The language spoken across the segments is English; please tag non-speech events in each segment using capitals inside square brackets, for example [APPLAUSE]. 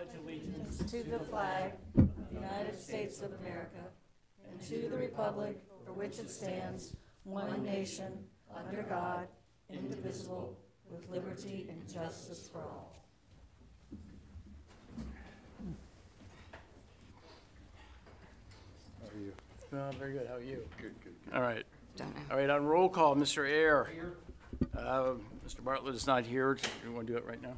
pledge allegiance to the flag of the United States of America and to the republic for which it stands, one nation, under God, indivisible, with liberty and justice for all. How are you? Uh, Very good, how are you? Good, good, good. All right, Don't know. all right, on roll call, Mr. Air. Uh, Mr. Bartlett is not here. Do you want to do it right now,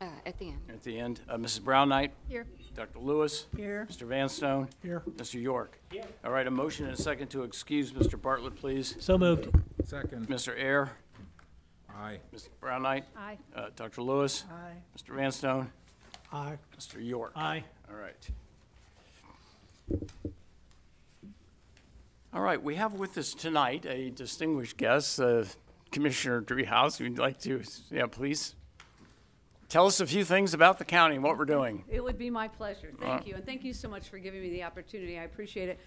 Uh, at the end. at the end? Uh, Mrs. Brown Knight? Here. Dr. Lewis? Here. Mr. Vanstone? Here. Mr. York? Here. All right, a motion and a second to excuse Mr. Bartlett, please. So moved. Second, Mr. Air? aye. Mrs. Brown Knight? Aye. Uh, Dr. Lewis? Aye. Mr. Vanstone? Aye. Mr. York? Aye. All right. All right, we have with us tonight a distinguished guest, uh, Commissioner Driehaus. We'd like to, yeah, please tell us a few things about the county and what we're doing. It would be my pleasure. Uh, Thank you, and thank you so much for giving me the opportunity. I appreciate it.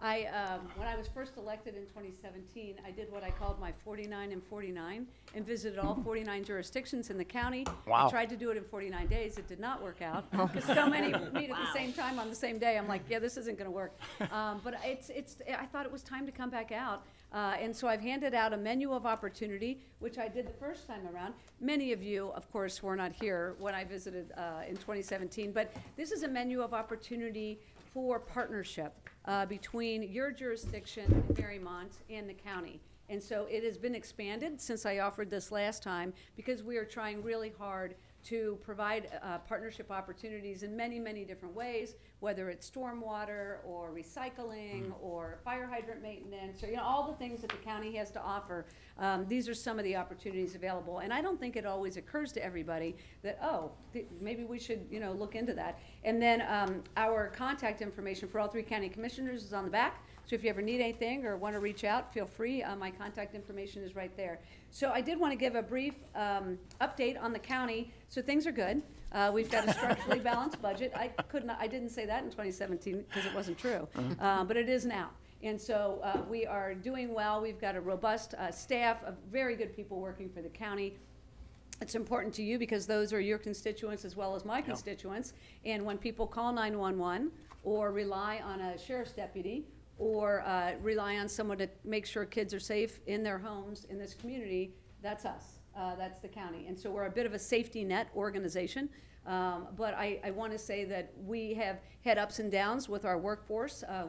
I, um, when I was first elected in 2017, I did what I called my 49 and 49 and visited all 49 jurisdictions in the county. Wow. I tried to do it in 49 days. It did not work out because so many [LAUGHS] meet at the same time on the same day. I'm like, yeah, this isn't going to work. [LAUGHS] Um, but it's, it's, I thought it was time to come back out. Uh, and so I've handed out a menu of opportunity, which I did the first time around. Many of you, of course, were not here when I visited uh, in 2017, but this is a menu of opportunity for partnership uh, between your jurisdiction, Mariemont, and the county. And so it has been expanded since I offered this last time because we are trying really hard to provide uh, partnership opportunities in many, many different ways, whether it's stormwater or recycling or fire hydrant maintenance, or, you know, all the things that the county has to offer. Um, These are some of the opportunities available. And I don't think it always occurs to everybody that, oh, th- maybe we should, you know, look into that. And then um, our contact information for all three county commissioners is on the back. So if you ever need anything or want to reach out, feel free. Uh, my contact information is right there. So I did want to give a brief um, update on the county. So things are good. Uh, we've got a structurally [LAUGHS] balanced budget. I couldn't, I didn't say that in 2017 because it wasn't true, uh, but it is now. And so uh, we are doing well. We've got a robust uh, staff of very good people working for the county. It's important to you because those are your constituents as well as my constituents. And when people call 911 or rely on a sheriff's deputy or uh, rely on someone to make sure kids are safe in their homes in this community, that's us. Uh, That's the county. And so we're a bit of a safety net organization. Um, But I, I want to say that we have had ups and downs with our workforce. Uh,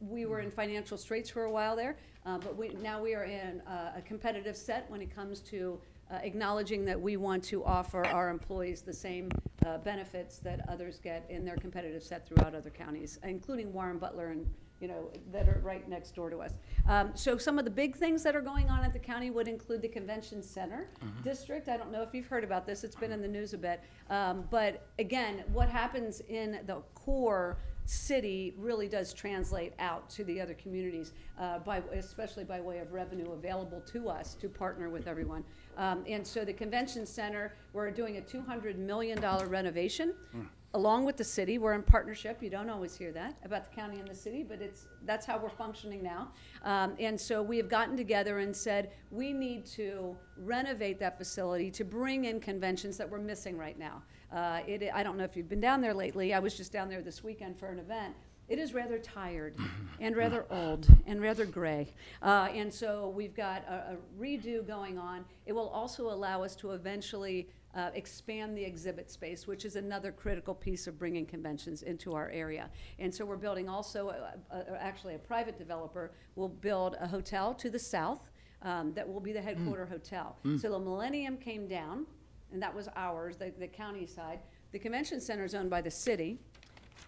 we were in financial straits for a while there, uh, but we, now we are in uh, a competitive set when it comes to uh, acknowledging that we want to offer our employees the same benefits that others get in their competitive set throughout other counties, including Warren Butler and, you know, that are right next door to us. Um, So some of the big things that are going on at the county would include the convention center district. I don't know if you've heard about this, it's been in the news a bit. Um, But again, what happens in the core city really does translate out to the other communities, uh, by, especially by way of revenue available to us to partner with everyone. Um, and so the convention center, we're doing a two hundred million dollar renovation. Along with the city, we're in partnership, you don't always hear that about the county and the city, but it's, that's how we're functioning now. Um, and so we have gotten together and said, we need to renovate that facility to bring in conventions that we're missing right now. Uh, it, I don't know if you've been down there lately. I was just down there this weekend for an event. It is rather tired and rather old and rather gray. Uh, and so we've got a, a redo going on. It will also allow us to eventually uh, expand the exhibit space, which is another critical piece of bringing conventions into our area. And so we're building also, a, a, actually, a private developer will build a hotel to the south um, that will be the hmm. headquarter hotel. Hmm. So the Millennium came down, and that was ours, the, the county side. The convention center is owned by the city.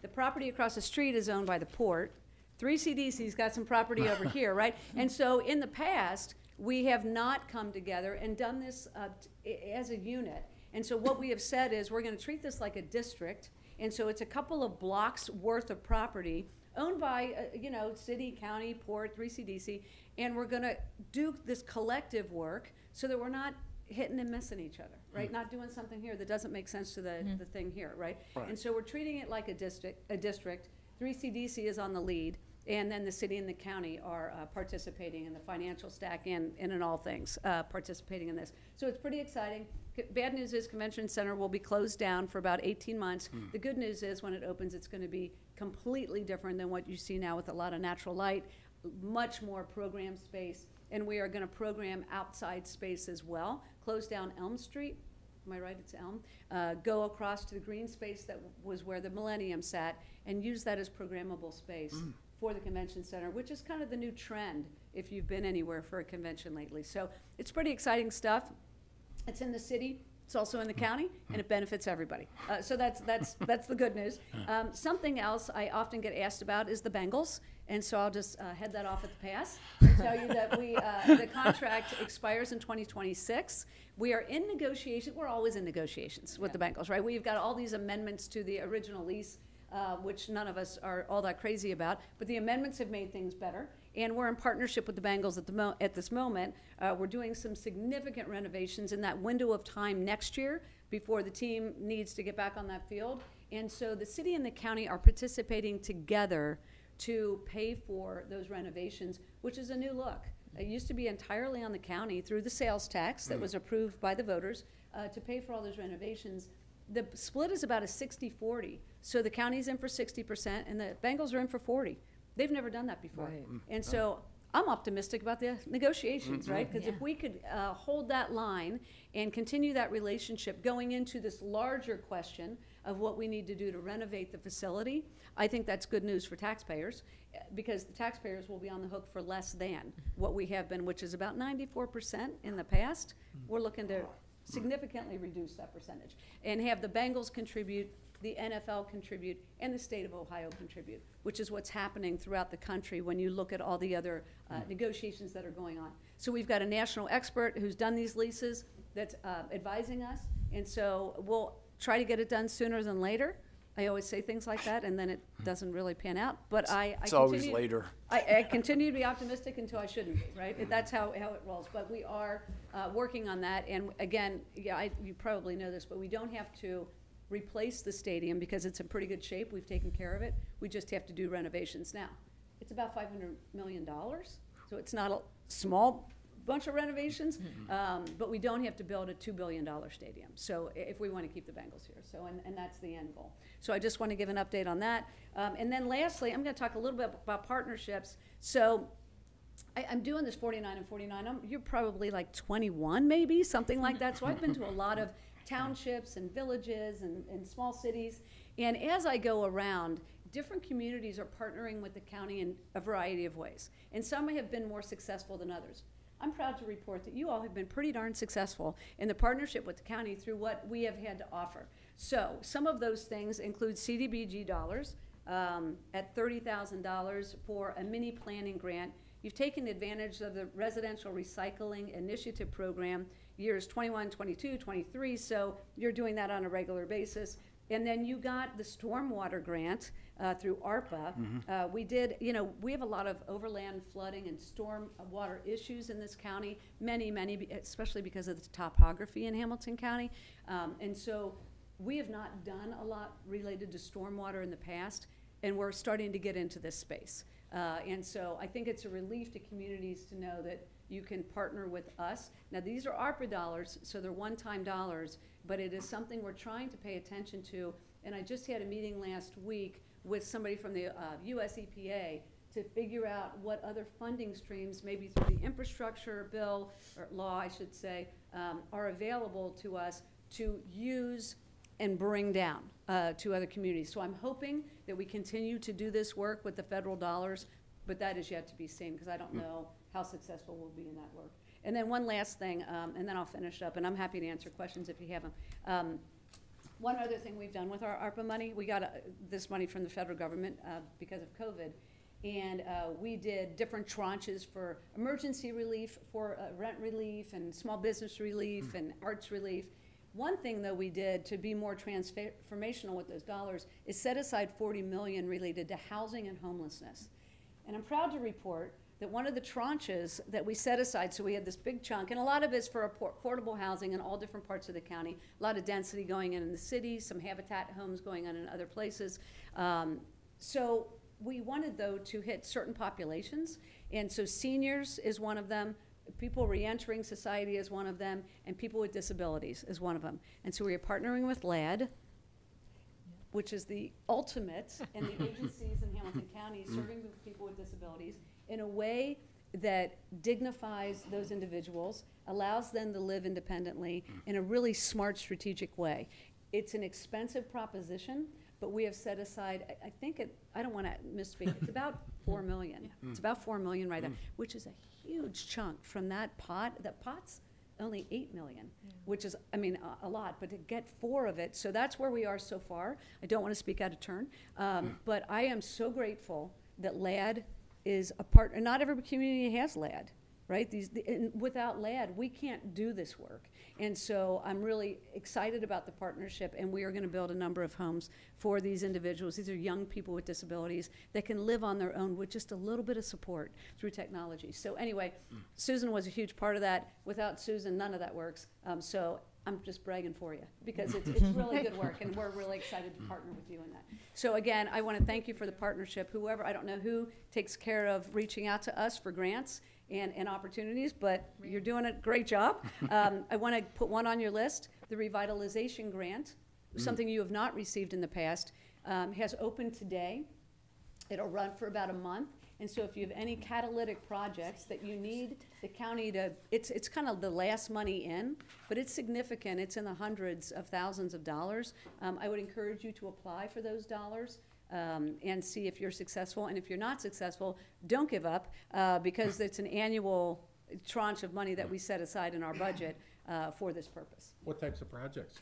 The property across the street is owned by the port. Three CDC's got some property over [LAUGHS] here, right? And so in the past, we have not come together and done this uh, t- i- as a unit. And so what we have said is, we're gonna treat this like a district. And so it's a couple of blocks worth of property owned by, uh, you know, city, county, port, three CDC. And we're gonna do this collective work so that we're not hitting and missing each other, right? Not doing something here that doesn't make sense to the, the thing here, right? Right. And so we're treating it like a district, a district. Three CDC is on the lead. And then the city and the county are uh, participating in the financial stack and, and in all things, uh, participating in this. So it's pretty exciting. C- Bad news is Convention Center will be closed down for about 18 months. The good news is when it opens, it's going to be completely different than what you see now with a lot of natural light, much more program space. And we are going to program outside space as well. Close down Elm Street, am I right, it's Elm? Uh, Go across to the green space that was where the Millennium sat and use that as programmable space for the convention center, which is kind of the new trend if you've been anywhere for a convention lately. So it's pretty exciting stuff. It's in the city, it's also in the county, and it benefits everybody. Uh, so that's, that's, [LAUGHS] that's the good news. Um, something else I often get asked about is the Bengals, and so I'll just uh, head that off at the pass and tell you that we, uh, [LAUGHS] the contract expires in 2026. We are in negotiation, we're always in negotiations with the Bengals, right? We've got all these amendments to the original lease uh, which none of us are all that crazy about. But the amendments have made things better, and we're in partnership with the Bengals at the mo- at this moment. Uh, we're doing some significant renovations in that window of time next year before the team needs to get back on that field. And so the city and the county are participating together to pay for those renovations, which is a new look. It used to be entirely on the county through the sales tax that was approved by the voters uh, to pay for all those renovations. The split is about a 60-40. So the county's in for 60% and the Bengals are in for 40. They've never done that before. Right. And so I'm optimistic about the negotiations, right? Because if Yeah. we could uh, hold that line and continue that relationship going into this larger question of what we need to do to renovate the facility, I think that's good news for taxpayers eh, because the taxpayers will be on the hook for less than what we have been, which is about 94% in the past. We're looking to significantly reduce that percentage and have the Bengals contribute, the NFL contribute, and the state of Ohio contribute, which is what's happening throughout the country when you look at all the other uh, negotiations that are going on. So we've got a national expert who's done these leases that's uh, advising us, and so we'll try to get it done sooner than later. I always say things like that, and then it doesn't really pan out, but I. I It's always continue- later. I, I continue to be optimistic until I shouldn't be, right? That's how, how it rolls. But we are uh, working on that. And again, yeah, I, you probably know this, but we don't have to replace the stadium because it's in pretty good shape. We've taken care of it. We just have to do renovations now. It's about five hundred million dollars, so it's not a small bunch of renovations, um, but we don't have to build a two billion dollar stadium. So i- if we want to keep the Bengals here, so and, and that's the end goal. So I just want to give an update on that. Um, and then lastly, I'm going to talk a little bit about partnerships. So I, I'm doing this 49 and 49. I'm, you're probably like 21, maybe something like that. So I've been to a lot of townships and villages and, and small cities. And as I go around, different communities are partnering with the county in a variety of ways. And some have been more successful than others. I'm proud to report that you all have been pretty darn successful in the partnership with the county through what we have had to offer. So some of those things include CDBG dollars um, at $30,000 for a mini planning grant. You've taken advantage of the Residential Recycling Initiative Program years 21, 22, 23, so you're doing that on a regular basis. And then you got the stormwater grant uh, through ARPA. Uh, we did, you know, we have a lot of overland flooding and storm water issues in this county, many, many, be- especially because of the topography in Hamilton County. Um, and so we have not done a lot related to stormwater in the past, and we're starting to get into this space. Uh, and so I think it's a relief to communities to know that you can partner with us. Now, these are ARPA dollars, so they're one-time dollars, but it is something we're trying to pay attention to. And I just had a meeting last week with somebody from the uh, US EPA to figure out what other funding streams, maybe through the infrastructure bill, or law, I should say, um, are available to us to use and bring down uh, to other communities. So I'm hoping that we continue to do this work with the federal dollars, but that is yet to be seen, because I don't know how successful we'll be in that work. And then one last thing, um, and then I'll finish up, and I'm happy to answer questions if you have them. Um, one other thing we've done with our ARPA money, we got uh, this money from the federal government uh, because of COVID. And uh, we did different tranches for emergency relief, for uh, rent relief, and small business relief, and arts relief. One thing, though, we did to be more transformational with those dollars is set aside 40 million related to housing and homelessness. And I'm proud to report that one of the tranches that we set aside, so we had this big chunk, and a lot of it's for affordable housing in all different parts of the county, a lot of density going in in the city, some habitat homes going on in other places. Um, so we wanted though to hit certain populations. And so seniors is one of them, people reentering society is one of them, and people with disabilities is one of them. And so we are partnering with LADD, which is the ultimate in the [LAUGHS] agencies in Hamilton County serving people with disabilities in a way that dignifies those individuals, allows them to live independently in a really smart, strategic way. It's an expensive proposition, but we have set aside, I, I think it, I don't wanna misspeak, it's about [LAUGHS] four million. It's about four million right now, which is a huge chunk from that pot, that pot's only eight million, which is, I mean, a, a lot, but to get four of it, so that's where we are so far. I don't want to speak out of turn, um, but I am so grateful that LADD is a part, and not every community has LADD, right? These, the- and without LADD, we can't do this work. And so I'm really excited about the partnership, and we are going to build a number of homes for these individuals. These are young people with disabilities that can live on their own with just a little bit of support through technology. So anyway, Susan was a huge part of that. Without Susan, none of that works. Um, so I'm just bragging for you because it's, it's [LAUGHS] really good work, and we're really excited to partner with you in that. So again, I want to thank you for the partnership. Whoever, I don't know who takes care of reaching out to us for grants and, and opportunities, but you're doing a great job. [LAUGHS] Um, I want to put one on your list, the revitalization grant, something you have not received in the past, um, has opened today. It'll run for about a month. And so if you have any catalytic projects that you need the county to, it's, it's kind of the last money in, but it's significant. It's in the hundreds of thousands of dollars. Um, I would encourage you to apply for those dollars. Um, and see if you're successful. And if you're not successful, don't give up, uh, because it's an annual tranche of money that we set aside in our budget, uh, for this purpose. What types of projects?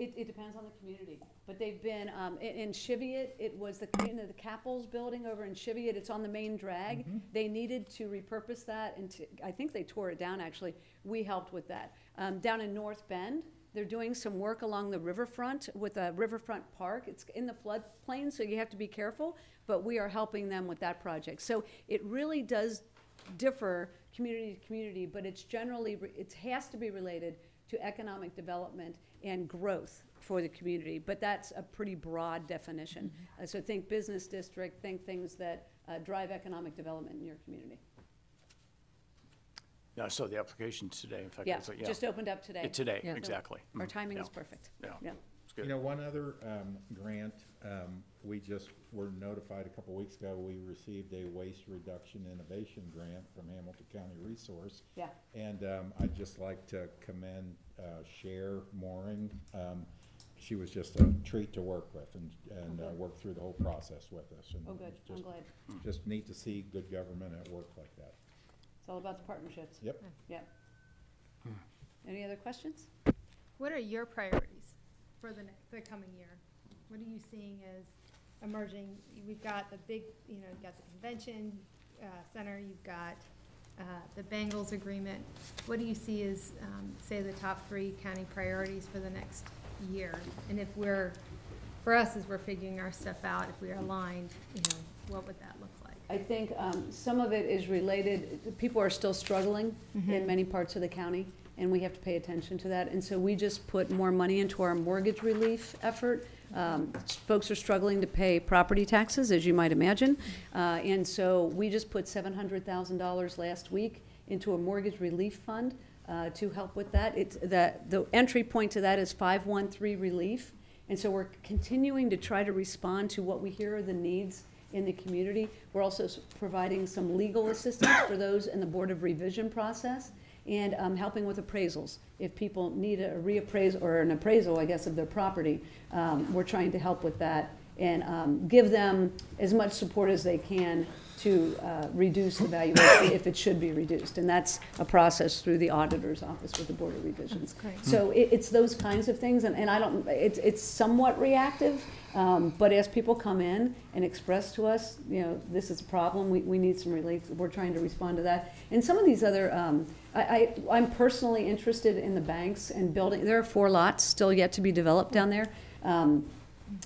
It, it depends on the community, but they've been, um, in, in Cheviot, it was the, you know, the Capels building over in Cheviot, it's on the main drag. They needed to repurpose that and to, I think they tore it down, actually. We helped with that. Um, down in North Bend, they're doing some work along the riverfront with a riverfront park. It's in the floodplain, so you have to be careful, but we are helping them with that project. So it really does differ community to community, but it's generally, re- it has to be related to economic development and growth for the community, but that's a pretty broad definition. Uh, So think business district, think things that uh, drive economic development in your community. Yeah, I saw the application today, in fact. Yeah, it's like- just opened up today. Yeah, Today, So exactly. Our Mm, timing yeah, is perfect. Yeah, Yeah. it's You good. know, one other um, grant, um, we just were notified a couple weeks ago, we received a waste reduction innovation grant from Hamilton County Resource. Yeah. And um, I'd just like to commend uh, Cher Mooring. Um, She was just a treat to work with and, and uh, good. work through the whole process with us. and Oh, good, I'm just- glad. Just neat to see good government at work like that. It's all about the partnerships. Yep. Yep. Any other questions? What are your priorities for the, ne- the coming year? What are you seeing as emerging? We've got the big, you know, you've got the convention, uh, center, you've got, uh, the Bengals agreement. What do you see as, um, say, the top three county priorities for the next year? And if we're, for us, as we're figuring our stuff out, if we are aligned, you know, what would that look like? I think um, some of it is related, people are still struggling in many parts of the county, and we have to pay attention to that. And so we just put more money into our mortgage relief effort. Um, Folks are struggling to pay property taxes, as you might imagine. Uh, And so we just put $700,000 last week into a mortgage relief fund uh, to help with that. It's, the, the entry point to that is 513 relief. And so we're continuing to try to respond to what we hear are the needs in the community. We're also providing some legal assistance for those in the Board of Revision process and um, helping with appraisals. If people need a reappraise, or an appraisal, I guess, of their property, um, we're trying to help with that and um, give them as much support as they can to uh, reduce the valuation if it should be reduced. And that's a process through the auditor's office with the Board of Revisions. great. So it, it's those kinds of things, and, and I don't, it's, it's somewhat reactive, um, but as people come in and express to us, you know, this is a problem, we, we need some relief, we're trying to respond to that. And some of these other, um, I, I, I'm personally interested in the banks and building, there are four lots still yet to be developed down there. Um,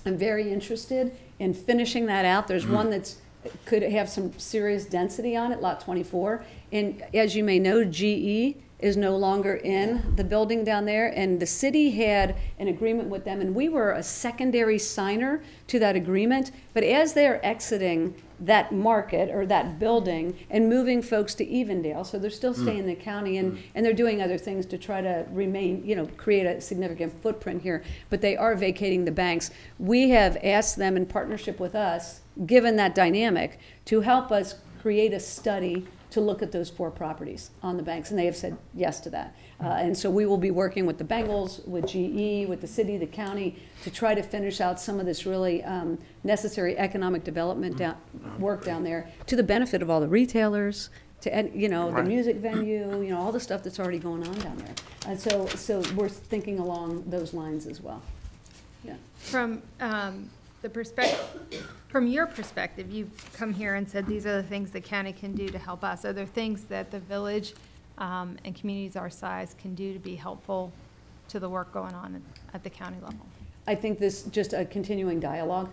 I'm very interested in finishing that out. There's one that's, could have some serious density on it, Lot 24. And as you may know, GE is no longer in the building down there, and the city had an agreement with them, and we were a secondary signer to that agreement. But as they're exiting that market or that building and moving folks to Evendale, so they're still staying in the county and, mm. and they're doing other things to try to remain, you know, create a significant footprint here, but they are vacating the banks. We have asked them in partnership with us, given that dynamic, to help us create a study to look at those four properties on the banks, and they have said yes to that. Uh, and so we will be working with the Bengals, with GE, with the city, the county, to try to finish out some of this really, um, necessary economic development down, work down there, to the benefit of all the retailers, to, ed- you know, the Right. music venue, you know, all the stuff that's already going on down there. And so, so we're thinking along those lines as well. Yeah. From um, the perspective, from your perspective, you've come here and said these are the things the county can do to help us. Are there things that the village um, and communities our size can do to be helpful to the work going on at- the county level? I think this, just a continuing dialogue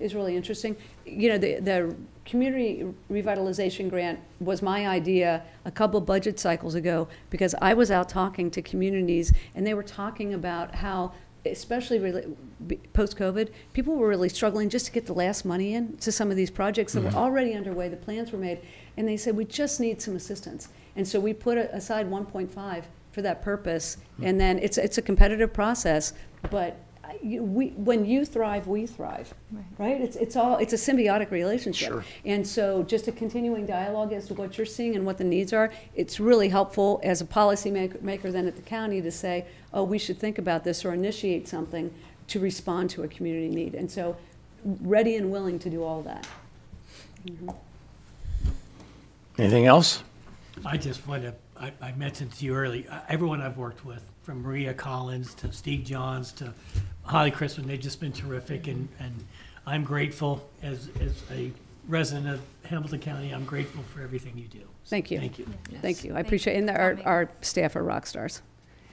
is really interesting. You know, the, the community revitalization grant was my idea a couple budget cycles ago because I was out talking to communities and they were talking about how, especially be- post-COVID, people were really struggling just to get the last money in to some of these projects that were mm-hmm. already underway, the plans were made, and they said, we just need some assistance. And so we put aside one point five for that purpose, mm. and then it's, it's a competitive process, but we, when you thrive, we thrive, right? It's, it's all, it's a symbiotic relationship. Sure. And so just a continuing dialogue as to what you're seeing and what the needs are, it's really helpful as a policymaker maker then at the county to say, oh, we should think about this or initiate something to respond to a community need. And so, ready and willing to do all that. Anything else? I just want to, I, I mentioned to you earlier, uh, everyone I've worked with, from Maria Collins to Steve Johns to Holly Crispin, they've just been terrific and, and I'm grateful as, as a resident of Hamilton County, I'm grateful for everything you do. So, Thank you. Thank you. Thank you, I appreciate, you and for our, our staff are rock stars.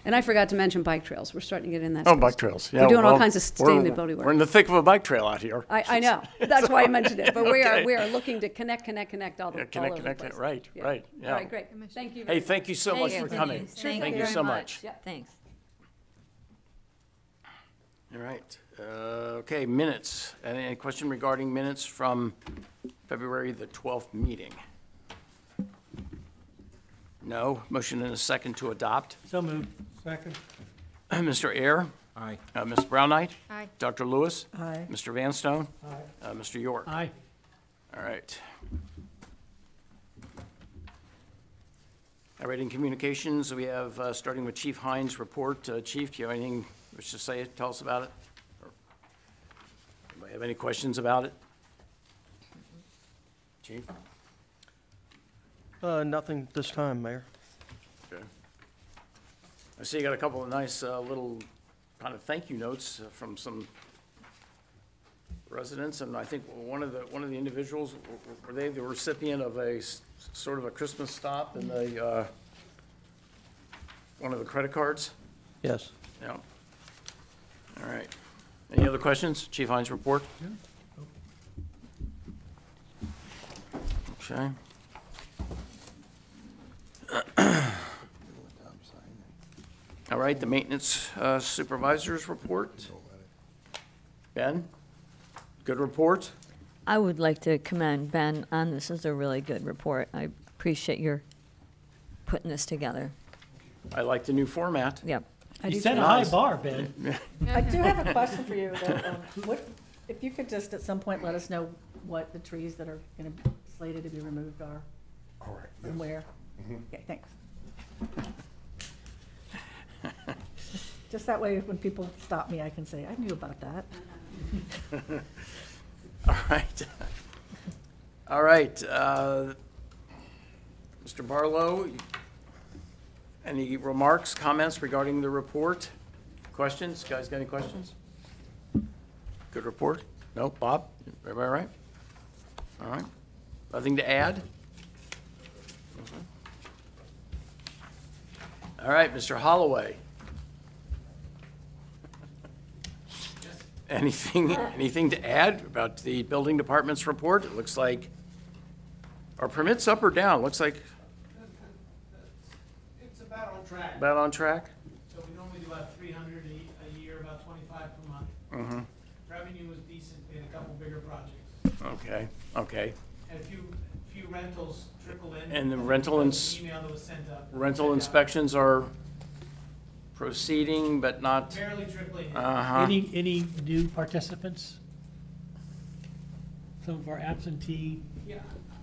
And I forgot to mention bike trails, we're starting to get in that. Oh, space, bike too. trails. We're Yeah, doing all well, kinds of we're- sustainability We're work. in the thick of a bike trail out here. I, I know, [LAUGHS] that's why I mentioned it, but we are, Okay. we are looking to connect, connect, connect all the, Yeah, all connect, over the connect, place. right, Yeah. right, All yeah. right, great, thank you. Hey, thank you so much Thank for coming. Thank Thank you you very so much. Yep. Thanks. All right, uh, okay, minutes. Any any question regarding minutes from February the 12th meeting? No? Motion and a second to adopt. So moved. Second. [CLEARS THROAT] Mr. Air, Aye. uh, Ms. Brown Knight, Aye. Dr. Lewis, Aye. Mr. Vanstone, Aye. uh, Mr. York. Aye. All right. All right, in communications, we have, uh, starting with Chief Hines' report. Uh, Chief, do you have anything you wish to say, it tell us about it? Or Anybody have any questions about it? Chief? Uh, nothing this time, Mayor. Okay. I see you got a couple of nice, uh, little kind of thank you notes uh, from some residents, and I think one of the, one of the individuals, w- w- were they the recipient of a s- sort of a Christmas stop in the, uh, one of the credit cards? Yes. Yeah. All right. Any other questions? Chief Hines' report? Okay. All right, the maintenance uh, supervisor's report. Ben? Good report? I would like to commend Ben on this. This is a really good report. I appreciate your putting this together. I like the new format. Yep. I You set a too. high bar, Ben. [LAUGHS] I do have a question for you, though. Um, What, if you could just at some point let us know what the trees that are gonna be slated to be removed are? All right. And where? Okay, thanks. Just that way, when people stop me, I can say, I knew about that. [LAUGHS] All right. All right. uh, Mr. Barlow, any remarks, comments regarding the report? Questions? Guys got any questions? Good report? No? Bob? Everybody all right? All right. Nothing to add? Mm-hmm. All right, Mr. Holloway. [LAUGHS] Anything, anything to add about the building department's report? It looks like, are permits up or down? Looks like, track. About on track? So we normally do about three hundred a, a year, about twenty-five per month. Mm-hmm. Revenue was decent in a couple bigger projects. Okay, okay. Had a few, few rentals trickle in. And the rental ins- Email that was sent up. Rental Check out. inspections are proceeding, but not, Barely trickling in. uh-huh. Any, any new participants? Some of our absentee? Yeah,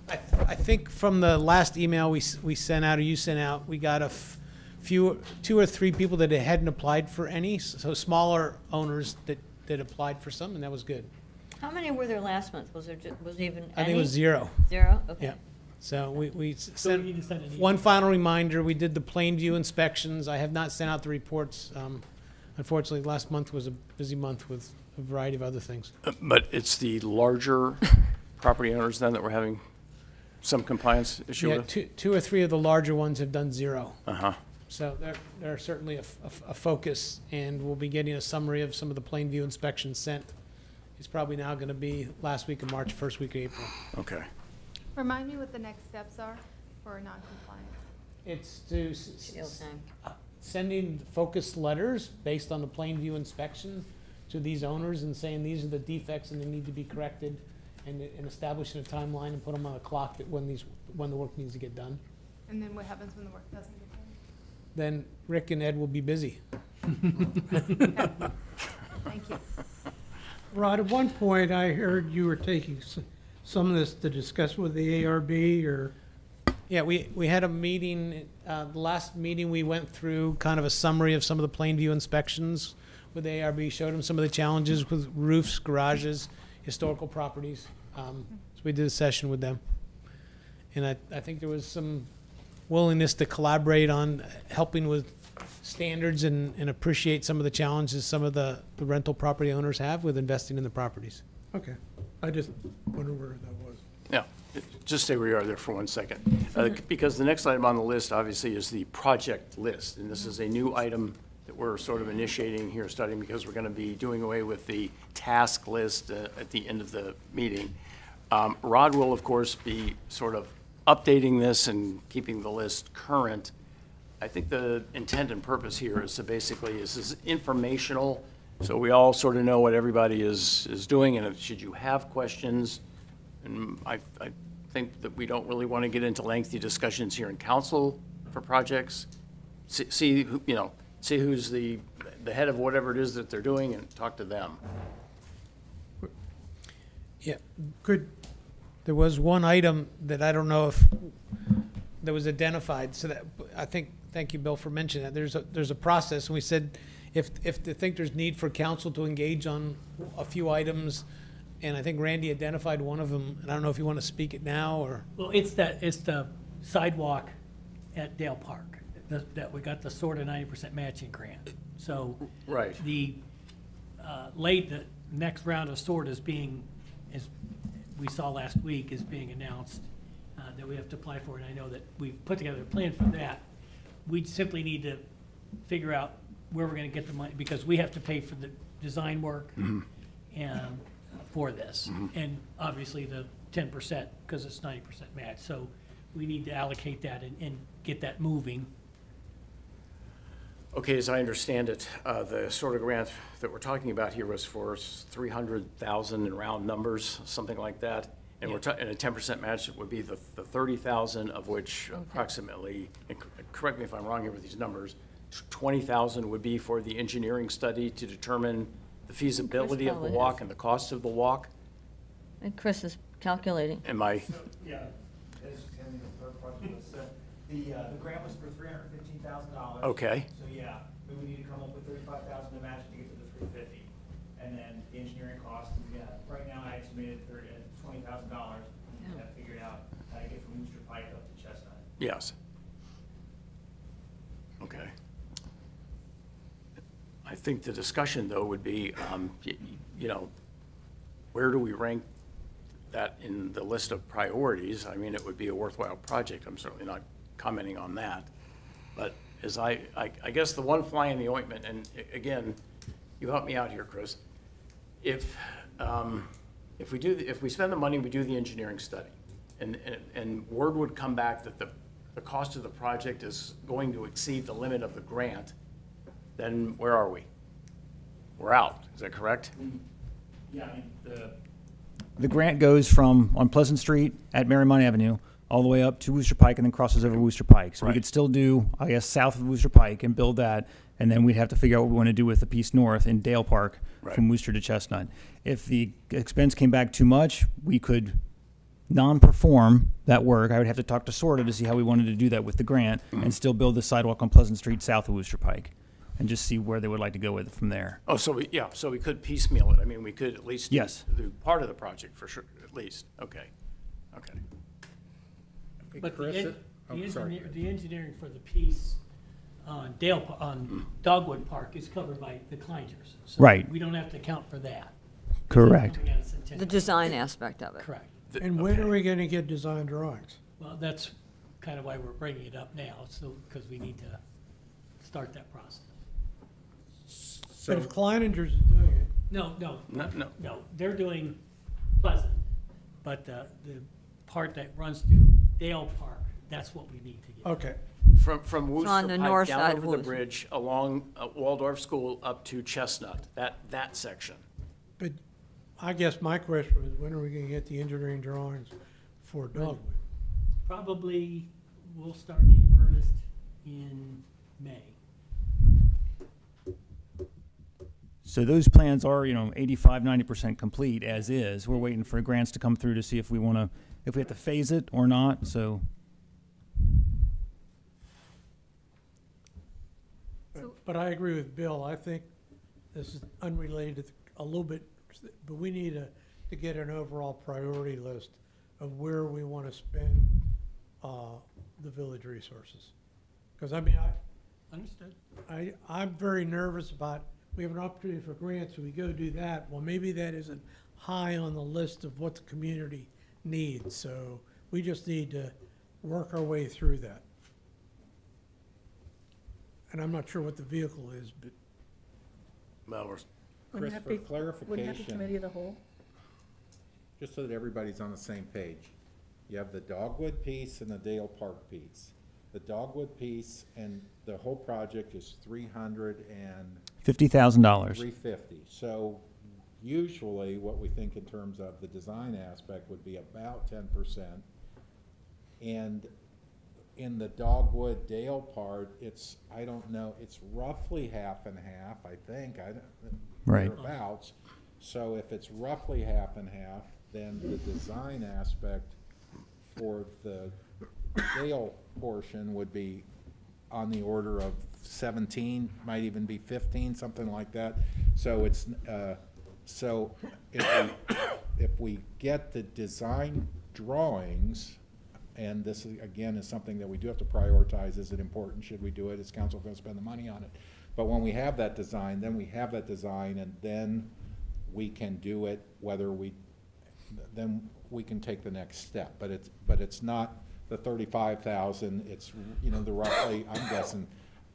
I, I think from the last email we, s- we sent out, or you sent out, we got a f- few, two or three people that hadn't applied for any, so smaller owners that, that applied for some, and that was good. How many were there last month? Was there, ju- was even any? I think it was zero, Zero? Okay. yeah. So we, we s- So we sent, need to send an email. one final reminder, we did the Plainview inspections. I have not sent out the reports. Um, Unfortunately, last month was a busy month with a variety of other things. But it's the larger [LAUGHS] property owners then that we're having some compliance issue Yeah, with? two, two or three of the larger ones have done zero. Uh-huh. So they're, they're certainly a, f- a f- a focus, and we'll be getting a summary of some of the Plainview inspections sent. It's probably now gonna be last week of March, first week of April. Okay. Remind me what the next steps are for non-compliance. It's to s- s- Still time. Uh, sending focus letters based on the Plainview inspection to these owners and saying these are the defects and they need to be corrected, and, and establishing a timeline and put them on a clock that when these, when the work needs to get done. And then what happens when the work doesn't get done? Then Rick and Ed will be busy. Thank you. Rod, at one point, I heard you were taking s- some of this to discuss with the ARB, or, Yeah, we, we had a meeting, uh, the last meeting, we went through kind of a summary of some of the Plainview inspections with ARB, showed them some of the challenges with roofs, garages, historical properties. Um, so we did a session with them. And I, I think there was some willingness to collaborate on helping with standards and, and appreciate some of the challenges some of the, the rental property owners have with investing in the properties. okay, I just wonder where that was. Yeah, just stay where you are there for one second. Uh, Because the next item on the list, obviously, is the project list. And this is a new item that we're sort of initiating here, starting because we're going to be doing away with the task list uh, at the end of the meeting. Um, Rod will, of course, be sort of updating this and keeping the list current. I think the intent and purpose here is to basically, is this informational, so we all sort of know what everybody is, is doing, and if- should you have questions, and I, I think that we don't really want to get into lengthy discussions here in council for projects. See- See, who- you know, see who's the, the head of whatever it is that they're doing and talk to them. Yeah, Could, There was one item that I don't know if, that was identified, so that, I think, thank you, Bill, for mentioning that. There's a, there's a process, and we said, if, if they think there's need for council to engage on a few items, and I think Randy identified one of them, and I don't know if you want to speak it now, or, Well, it's that, it's the sidewalk at Dale Park, that, that we got the Sorta ninety percent matching grant. So Right. the, uh, late, the next round of sort is being, is, we saw last week is being announced, uh, that we have to apply for, and I know that we've put together a plan for that. We simply need to figure out where we're gonna get the money, because we have to pay for the design work and, for this. Mm-hmm. And obviously the ten percent, because it's ninety percent match, so we need to allocate that and, and get that moving. Okay, as I understand it, uh, the Sorta grant that we're talking about here was for three hundred thousand in round numbers, something like that. And we're, ta- and a ten percent match would be the, the thirty thousand, of which approximately, and cor- correct me if I'm wrong here with these numbers, twenty thousand would be for the engineering study to determine the feasibility of the probably walk has. and the cost of the walk. And Chris is calculating. Am I, Yeah, as Tammy, the third question was, uh, the, uh, the grant was for three hundred and fifteen thousand dollars. okay, So, yeah, we would need to come up with thirty-five thousand to match to get to the three fifty. And then the engineering cost, yeah, right now I estimated thirty, uh, twenty thousand dollars. Yeah. Have figured out how to get from Wooster Pike up to Chestnut. Yes. Okay. I think the discussion, though, would be, um, you know, where do we rank that in the list of priorities? I mean, it would be a worthwhile project. I'm certainly not commenting on that. But as I, I, I guess the one fly in the ointment, and again, you help me out here, Chris. If, um, if we do, the- if we spend the money, we do the engineering study, and, and- and word would come back that the, the cost of the project is going to exceed the limit of the grant, then where are we? We're out, is that correct? Mm-hmm. Yeah, I mean, the, The grant goes from, on Pleasant Street at Mariemont Avenue, all the way up to Wooster Pike and then crosses over Wooster Pike. So we Right. could still do, I guess, south of Wooster Pike and build that. And then we'd have to figure out what we want to do with the piece north in Dale Park Right. from Wooster to Chestnut. If the expense came back too much, we could non-perform that work. I would have to talk to Sorta to see how we wanted to do that with the grant and still build the sidewalk on Pleasant Street south of Wooster Pike and just see where they would like to go with it from there. Oh, so we, yeah, so we could piecemeal it. I mean, we could at least do- Yes. do part of the project for sure, at least. Okay, okay. But the, Chris, en- it- oh, the oh, sorry. engineer, the engineering for the piece on Dale, Pa- on Dogwood Park is covered by the Kleingers. So Right. We don't have to account for that. Correct. Coming out of Centennial. The design aspect of it. Correct. Th- And when okay. are we gonna get design drawings? Well, that's kind of why we're bringing it up now, so, because we need to start that process. But if So, Kleingers doing it, No, no, No, no, no, they're doing Pleasant, but the, the part that runs through Dale Park, that's what we need to get. okay. From, from on Wooster the Pike north down side of over the Wooster. bridge, along uh, Waldorf School up to Chestnut, that, that section. But I guess my question was, when are we gonna get the engineering drawings for Dogwood? Probably we'll start in earnest in May. So those plans are, you know, 85, 90% complete as is. We're waiting for grants to come through to see if we want to, if we have to phase it or not, so. But I agree with Bill, I think this is unrelated, a little bit, but we need to, to get an overall priority list of where we wanna spend, uh, the village resources. Cause I mean, I, Understood. I, I'm very nervous about, we have an opportunity for grants, so we go do that. Well, maybe that isn't high on the list of what the community needs, so we just need to work our way through that. And I'm not sure what the vehicle is, but Well, we're, Chris, Wouldn't that for be- Wouldn't that be clarification, committee of the whole? just so that everybody's on the same page, you have the Dogwood piece and the Dale Park piece. The Dogwood piece and the whole project is three hundred and $50,000. three fifty. So usually what we think in terms of the design aspect would be about ten percent. And in the Dogwood Dale part, it's, I don't know, it's roughly half and half, I think, I don't. Right. thereabouts. So if it's roughly half and half, then the design aspect for the Dale portion would be on the order of seventeen, might even be fifteen, something like that. So it's, uh, so if we, [COUGHS] if we get the design drawings, and this is, again, is something that we do have to prioritize, is it important, should we do it, is council gonna spend the money on it? But when we have that design, then we have that design, and then we can do it, whether we, then we can take the next step. But it's, but it's not the thirty-five thousand, it's, you know, the roughly, I'm guessing,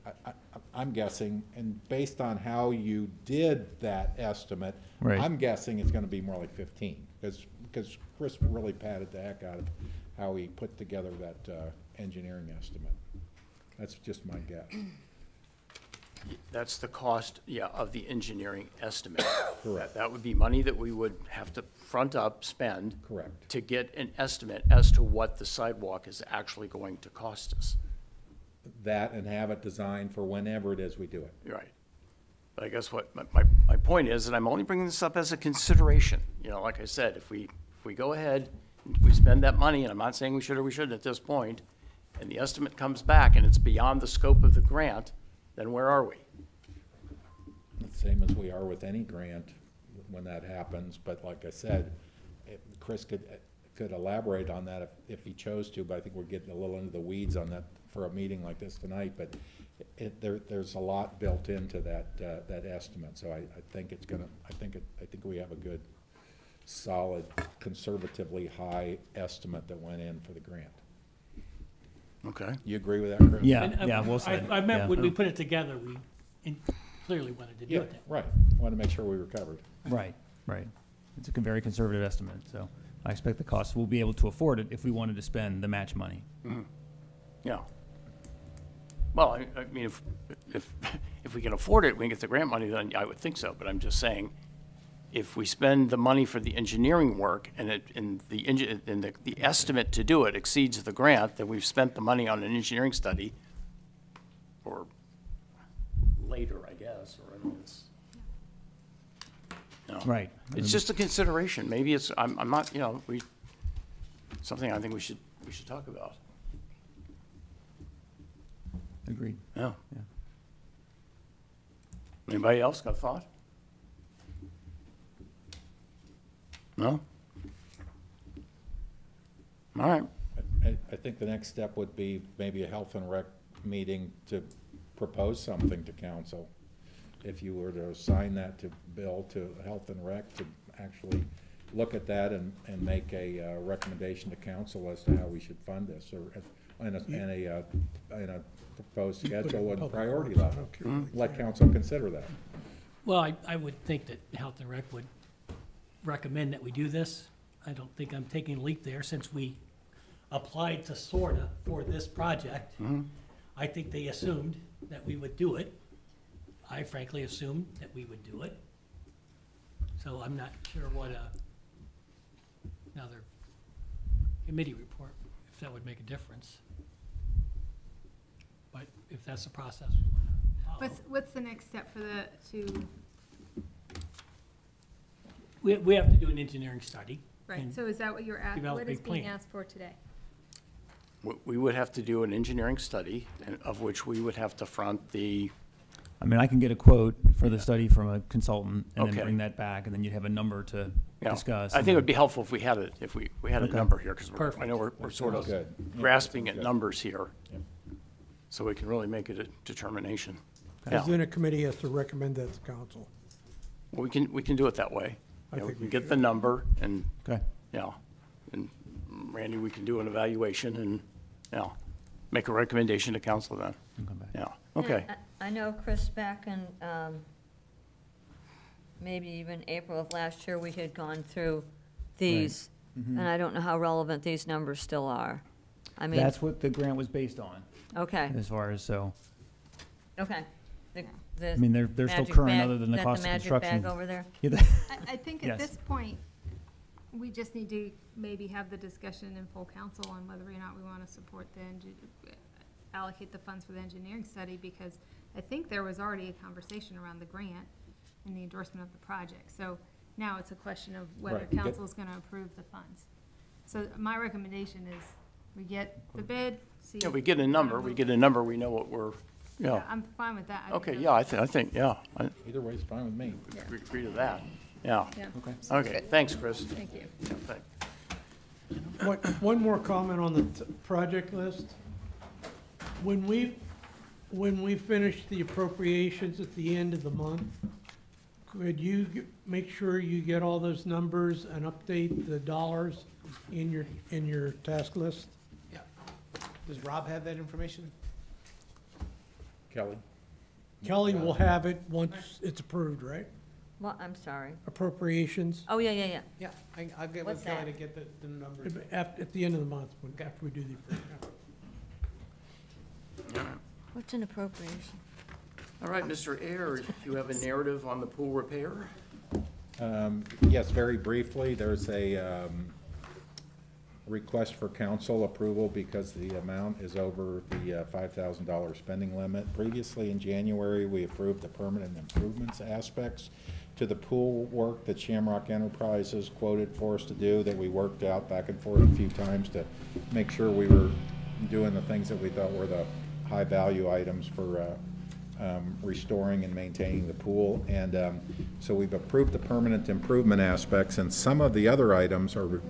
I, I, I'm guessing, and based on how you did that estimate, Right. I'm guessing it's gonna be more like fifteen, because, because Chris really patted the heck out of how he put together that, uh, engineering estimate. That's just my guess. that's the cost, yeah, of the engineering estimate. Correct. That- would be money that we would have to front up, spend. Correct. To get an estimate as to what the sidewalk is actually going to cost us. That and have it designed for whenever it is we do it. Right. But I guess what, my, my, my point is that I'm only bringing this up as a consideration. You know, like I said, if we, if we go ahead, and we spend that money, and I'm not saying we should or we shouldn't at this point, and the estimate comes back and it's beyond the scope of the grant, then where are we? Same as we are with any grant when that happens, but like I said, if Chris could, could elaborate on that if, if he chose to, but I think we're getting a little into the weeds on that for a meeting like this tonight, but it, there, there's a lot built into that, uh, that estimate, so I, I think it's gonna, I think it, I think we have a good, solid, conservatively high estimate that went in for the grant. Okay. You agree with that, Chris? Yeah, And, uh, yeah, well I, said. I meant yeah. when we put it together, we in- clearly wanted to do Yeah, it that way. right, wanted to make sure we were covered. Right, right. It's a con- very conservative estimate, so I expect the cost, we'll be able to afford it if we wanted to spend the match money. Yeah. Well, I, I mean, if, if, if we can afford it, we can get the grant money, then I would think so, but I'm just saying, if we spend the money for the engineering work and it, and the and the, the estimate to do it exceeds the grant, then we've spent the money on an engineering study, or later, I guess, or, I mean, it's. know. Right. It's just a consideration, maybe it's, I'm, I'm not, you know, we, something I think we should, we should talk about, Agreed. yeah. Yeah. Anybody else got a thought? No? All right, I, I think the next step would be maybe a health and rec meeting to propose something to council. If you were to assign that to Bill, to health and rec, to actually look at that and, and make a uh, recommendation to council as to how we should fund this, or, if- in a, in a, uh, in a proposed You put it in schedule and priority level. don't care what they Let council consider that. Well, I, I would think that Health and Rec would recommend that we do this. I don't think I'm taking a leap there since we applied to Sorta for this project. Mm-hmm. I think they assumed that we would do it. I frankly assumed that we would do it. So I'm not sure what a, another committee report, if that would make a difference. But if that's the process we want to follow. What's, what's the next step for the, to, We, we have to do an engineering study. right, so is that what you're at, develop what a is being plan. asked for today? We- we would have to do an engineering study, and of which we would have to front the, I mean, I can get a quote for the study from a consultant and Okay. then bring that back, and then you'd have a number to you know, discuss. I think it would be helpful if we had it, if we, we had a Okay. number here, because I know we're, we're sort of Good. Grasping at numbers here. So we can really make a de- determination. Because Yeah, then a committee has to recommend that to council. We can, we can do it that way. I You know, we think can we get the number and, Okay. yeah, and Randy, we can do an evaluation and, yeah, make a recommendation to council then, I'll come back. yeah, okay. I I know, Chris, back in, um, maybe even April of last year, we had gone through these, and I don't know how relevant these numbers still are. I mean, That's what the grant was based on, okay, as far as, so, okay. The- the I mean, they're, they're still magic current, bag- other than the that cost of magic construction. bag over there? Yeah, the- [LAUGHS] I, I think [LAUGHS] Yes. at this point, we just need to maybe have the discussion in full council on whether or not we want to support the, engi- allocate the funds for the engineering study, because I think there was already a conversation around the grant and the endorsement of the project. So now it's a question of whether Right, you get- council's going to approve the funds. So my recommendation is we get the bid, see. Yeah, we get a number, we get a number, we know what we're, Yeah, yeah. I'm fine with that. I think Okay, that's- yeah, I think, I think, yeah, I Either way is fine with me. we agree to that, yeah. Yeah, Okay, Okay, thanks, Chris. thank you. Yeah, thank- One, one more comment on the t- project list. When we, when we finish the appropriations at the end of the month, could you g- make sure you get all those numbers and update the dollars in your, in your task list? Yeah. Does Rob have that information? Kelly? Kelly will have it once it's approved, right? Well, I'm sorry. Appropriations, Oh, yeah, yeah, yeah. Yeah, I, I'll get What's with Kelly that? to get the, the numbers. at, at the end of the month, when- after we do the, What's an appropriation? All right, Mr. Ayers, you have a narrative on the pool repair? Um, Yes, very briefly, there's a um, request for council approval because the amount is over the uh, $5,000 spending limit. Previously, in January, we approved the permanent improvements aspects to the pool work that Shamrock Enterprises quoted for us to do, that we worked out back and forth a few times to make sure we were doing the things that we thought were the high-value items for uh, um, restoring and maintaining the pool. And um, so we've approved the permanent improvement aspects, and some of the other items are,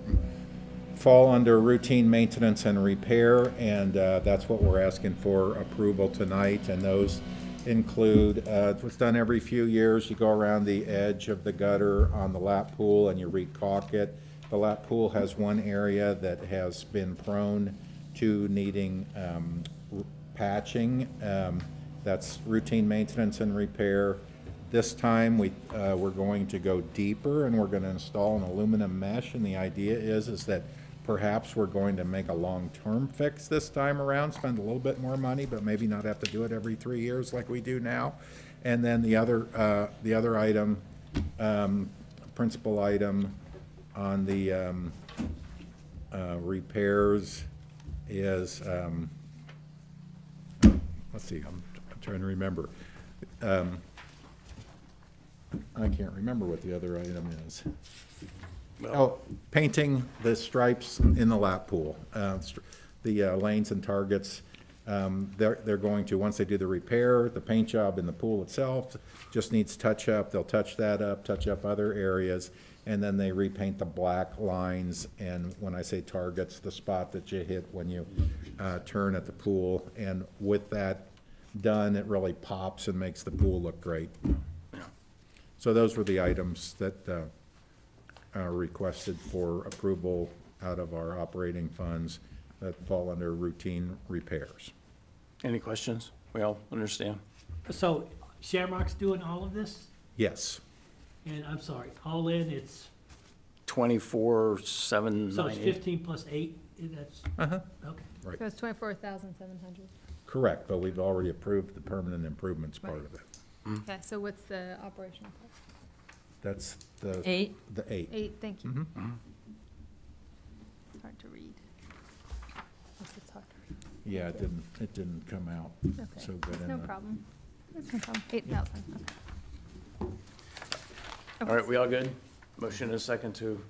fall under routine maintenance and repair, and uh, that's what we're asking for approval tonight. And those include, uh, what's done every few years, you go around the edge of the gutter on the lap pool and you recaulk it. The lap pool has one area that has been prone to needing um, patching. Um, That's routine maintenance and repair. This time, we, uh, we're going to go deeper and we're gonna install an aluminum mesh, and the idea is, is that perhaps we're going to make a long-term fix this time around, spend a little bit more money, but maybe not have to do it every three years like we do now. And then the other, uh, the other item, um, principal item on the, um, uh, repairs is, um, let's see, I'm, I'm trying to remember. Um, I can't remember what the other item is. Oh, painting the stripes in the lap pool, uh, str- the uh, lanes and targets. Um, they're, they're going to, once they do the repair, the paint job in the pool itself just needs touch up. They'll touch that up, touch up other areas, and then they repaint the black lines. And when I say targets, the spot that you hit when you, uh, turn at the pool. And with that done, it really pops and makes the pool look great. So those were the items that, uh, uh, requested for approval out of our operating funds that fall under routine repairs. Any questions? We all understand? So Shamrock's doing all of this? Yes, And I'm sorry, all in, it's, Twenty-four, seven, so nine, it's eight. fifteen plus eight, that's, uh-huh, okay. right, So it's twenty-four thousand seven hundred. correct, but we've already approved the permanent improvements part of it. Okay, so what's the operational cost? That's the, Eight? the eight. Eight, thank you. Mhm. It's hard to read. This is hard to. Yeah, it didn't, it didn't come out Okay, so good in no the. problem. That's no problem. Eight thousand, okay. All right, we all good? Motion and a second to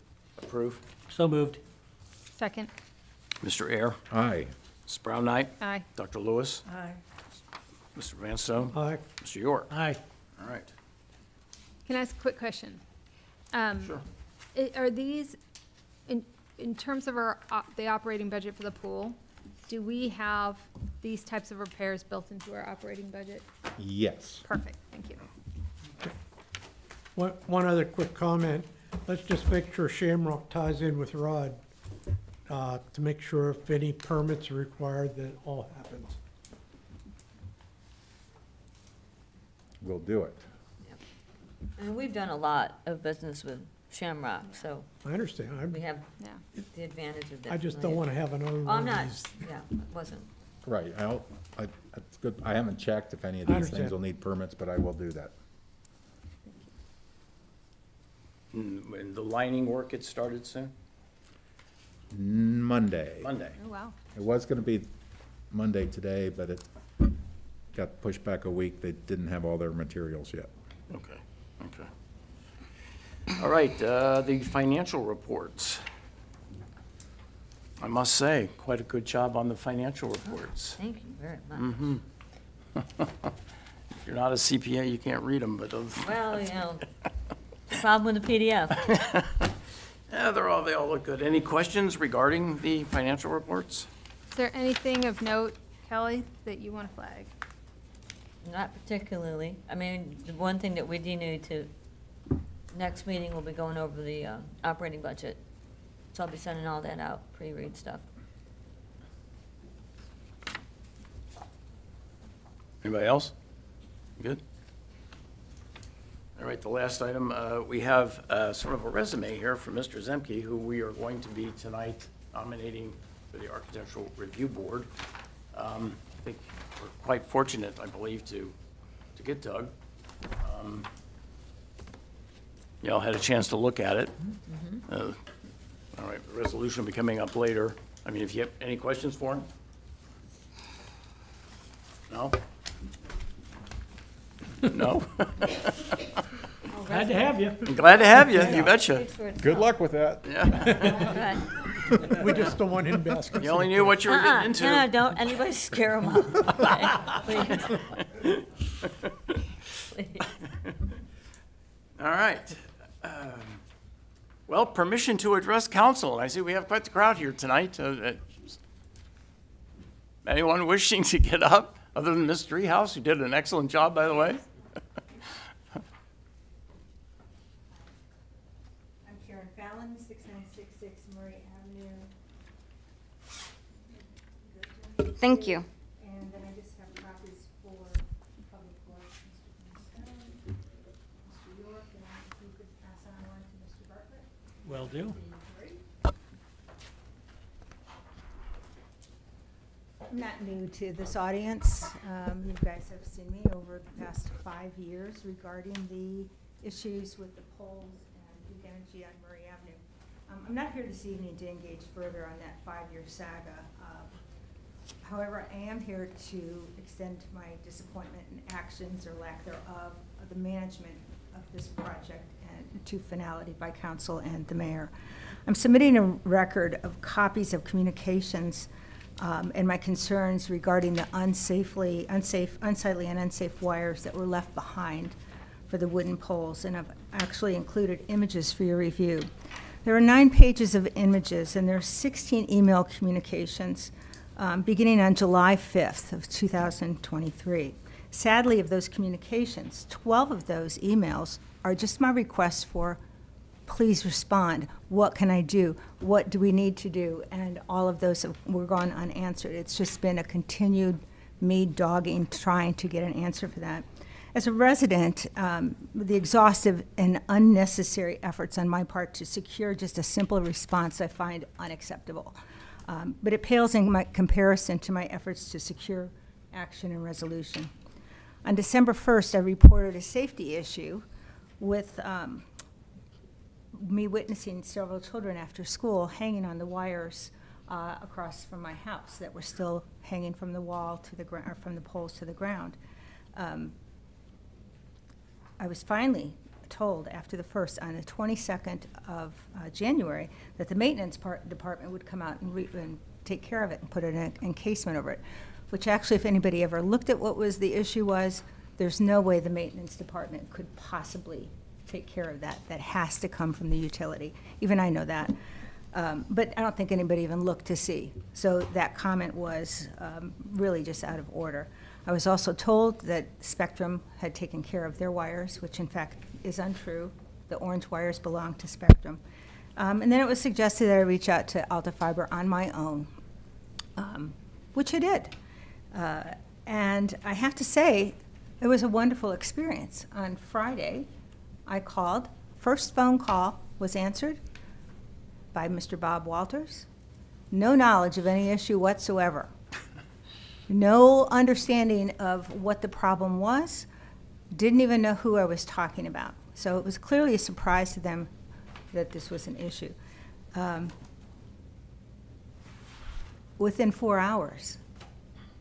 approve. So moved. Second, Mr. Ayer, Aye, Ms. Brown Knight, aye. Dr. Lewis, Aye. Mr. Vanstone, Aye. Mr. York. Aye. All right. Can I ask a quick question? Um, Sure. i- Are these, in, in terms of our, op- the operating budget for the pool, do we have these types of repairs built into our operating budget? yes. Perfect, thank you. One, one other quick comment. Let's just make sure Shamrock ties in with Rod, uh, to make sure if any permits are required, that it all happens. We'll do it. And we've done a lot of business with Shamrock, so I understand. we I, have Yeah. the advantage of that. I just don't want to have another Oh, one I'm of not, these. yeah, it wasn't. Right, I'll, I, that's good, I haven't checked if any of I these things understand. will need permits, but I will do that. Mm, When the lining work gets started soon? Monday. Monday. Oh, wow. It was gonna be Monday today, but it got pushed back a week. They didn't have all their materials yet. Okay, okay. All right, uh, the financial reports. I must say, quite a good job on the financial reports. Thank you very much. Mm-hmm. [LAUGHS] If you're not a CPA, you can't read them, but, of- Well, you know, problem with the PDF. [LAUGHS] yeah, they're all, they all look good. Any questions regarding the financial reports? Is there anything of note, Kelly, that you want to flag? Not particularly. I mean, the one thing that we do need to, next meeting, we'll be going over the uh, operating budget. So I'll be sending all that out, pre-read stuff. Anybody else? Good? All right, the last item, uh, we have uh, sort of a resume here from Mr. Zemke, who we are going to be tonight nominating for the Architectural Review Board. Um, think we're quite fortunate, I believe, to, to get Doug. Um, Y'all had a chance to look at it. Uh, All right, the resolution will be coming up later. I mean, if you have any questions for him? No? No? Glad to have you. I'm glad to have you, you betcha. Good luck with that. Yeah, Good. [LAUGHS] [LAUGHS] [LAUGHS] We just don't want in baskets. you only knew what you were Uh-uh, getting no, no, into. don't anybody scare them up. Please. Please. All right. Um, Well, permission to address council. I see we have quite the crowd here tonight. Uh, uh, Anyone wishing to get up, other than Ms. Driehaus, who did an excellent job, by the way? [LAUGHS] I'm Karen Fallon, six nine six six Murray Avenue. Thank you. And then I just have copies for public works, Mr. Flintstone, Mr. York, and if you could pass on one to Mr. Bartlett. Will do. that'd be great. I'm not new to this audience. Um, You guys have seen me over the past five years regarding the issues with the poles and Duke Energy on Murray Avenue. Um, I'm not here this evening to engage further on that five-year saga. However, I am here to extend my disappointment in actions or lack thereof of the management of this project and to finality by council and the mayor. I'm submitting a record of copies of communications um, and my concerns regarding the unsafely, unsafe, unsightly and unsafe wires that were left behind for the wooden poles, and I've actually included images for your review. There are nine pages of images, and there are 16 email communications um, beginning on July 5th of 2023. Sadly, of those communications, 12 of those emails are just my requests for, please respond. What can I do? What do we need to do? And all of those have- were gone unanswered. It's just been a continued me dogging, trying to get an answer for that. As a resident, um, the exhaustive and unnecessary efforts on my part to secure just a simple response I find unacceptable. Um, But it pales in my comparison to my efforts to secure action and resolution. On December 1st, I reported a safety issue with um, me witnessing several children after school hanging on the wires uh, across from my house that were still hanging from the wall to the ground, or from the poles to the ground. Um, I was finally told after the first, on the 22nd of uh, January, that the maintenance part, department would come out and, re- and take care of it and put an encasement over it, which actually, if anybody ever looked at what was the issue was, there's no way the maintenance department could possibly take care of that. That has to come from the utility. Even I know that. Um, But I don't think anybody even looked to see. So that comment was um, really just out of order. I was also told that Spectrum had taken care of their wires, which in fact is untrue. The orange wires belong to Spectrum. Um, And then it was suggested that I reach out to Alta Fiber on my own, um, which I did. Uh, And I have to say, it was a wonderful experience. On Friday, I called. First phone call was answered by Mr. Bob Walters. No knowledge of any issue whatsoever. No understanding of what the problem was. Didn't even know who I was talking about. So it was clearly a surprise to them that this was an issue. Um, Within four hours,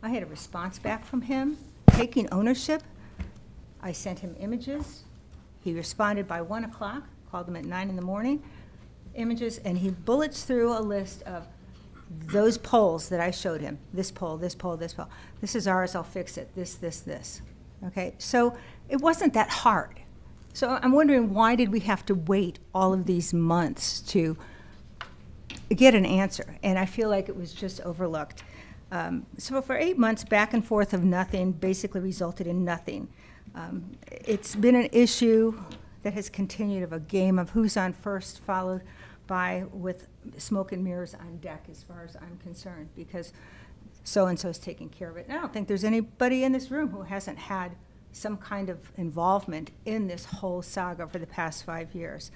I had a response back from him, taking ownership. I sent him images. He responded by one o'clock, called him at nine in the morning, images, and he bullets through a list of those poles that I showed him. This pole, this pole, this pole. This is ours, I'll fix it. This, this, this. Okay, so it wasn't that hard. So I'm wondering, why did we have to wait all of these months to get an answer, and I feel like it was just overlooked. Um, so for eight months, back and forth of nothing basically resulted in nothing. Um, it's been an issue that has continued of a game of who's on first, followed by with smoke and mirrors on deck, as far as I'm concerned, because so and so is taking care of it. And I don't think there's anybody in this room who hasn't had some kind of involvement in this whole saga for the past five years.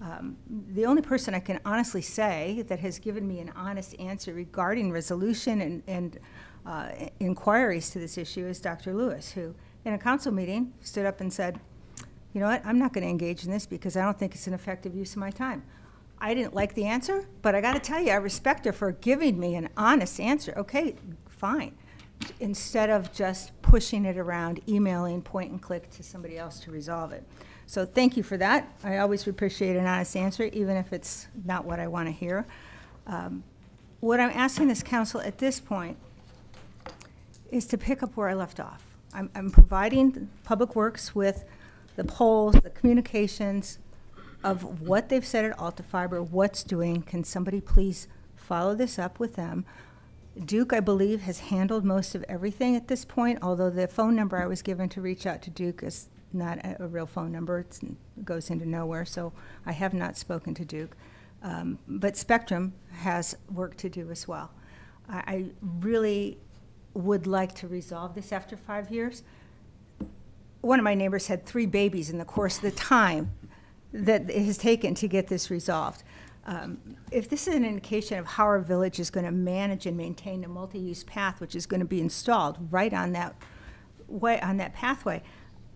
Um, The only person I can honestly say that has given me an honest answer regarding resolution and, and uh, inquiries to this issue is Dr. Lewis, who, in a council meeting, stood up and said, you know what, I'm not going to engage in this because I don't think it's an effective use of my time. I didn't like the answer, but I got to tell you, I respect her for giving me an honest answer. Okay, fine. Instead of just pushing it around, emailing, point and click to somebody else to resolve it. So thank you for that. I always appreciate an honest answer, even if it's not what I want to hear. Um, What I'm asking this council at this point is to pick up where I left off. I'm, I'm providing Public Works with the poles, the communications of what they've said at Alta Fiber, what's doing. Can somebody please follow this up with them? Duke, I believe, has handled most of everything at this point, although the phone number I was given to reach out to Duke is not a, a real phone number. It goes into nowhere, so I have not spoken to Duke. Um, but Spectrum has work to do as well. I, I really would like to resolve this after five years. One of my neighbors had three babies in the course of the time that it has taken to get this resolved. um, if this is an indication of how our village is going to manage and maintain a multi-use path, which is going to be installed right on that way, on that pathway,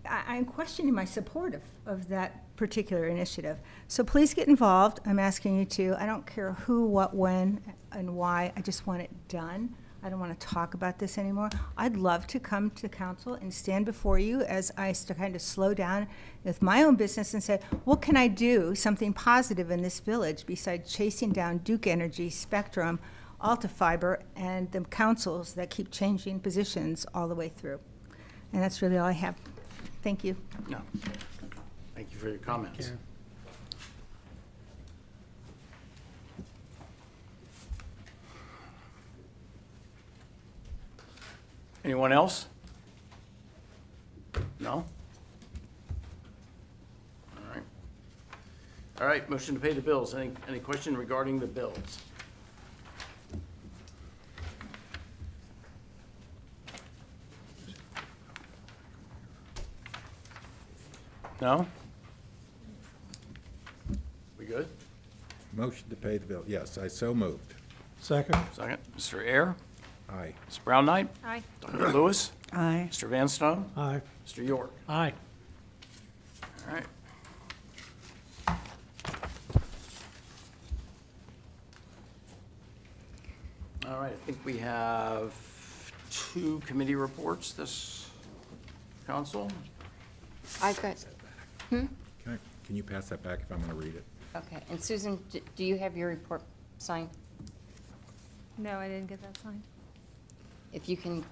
I, I'm questioning my support of, of that particular initiative. So please get involved. I'm asking you to. I don't care who, what, when, and why. I just want it done. I don't want to talk about this anymore. I'd love to come to council and stand before you as I st- kind of slow down with my own business and say, what can I do, something positive in this village besides chasing down Duke Energy, Spectrum, Alta Fiber, and the councils that keep changing positions all the way through. And that's really all I have. Thank you. No. Thank you for your comments. Anyone else? No? All right. All right, motion to pay the bills. Any, any question regarding the bills? No? We good? Motion to pay the bill, yes, I so moved. Second? Second, Mr. Ayer, Aye. Ms. Brown Knight, Aye. Dr. Lewis, Aye. Mr. Van Stone, Aye. Mr. York. Aye. All right. All right, I think we have two committee reports this council. I've got, hmm? Can I, can you pass that back if I'm gonna read it? okay, and Susan, d- do you have your report signed? No, I didn't get that signed. If you can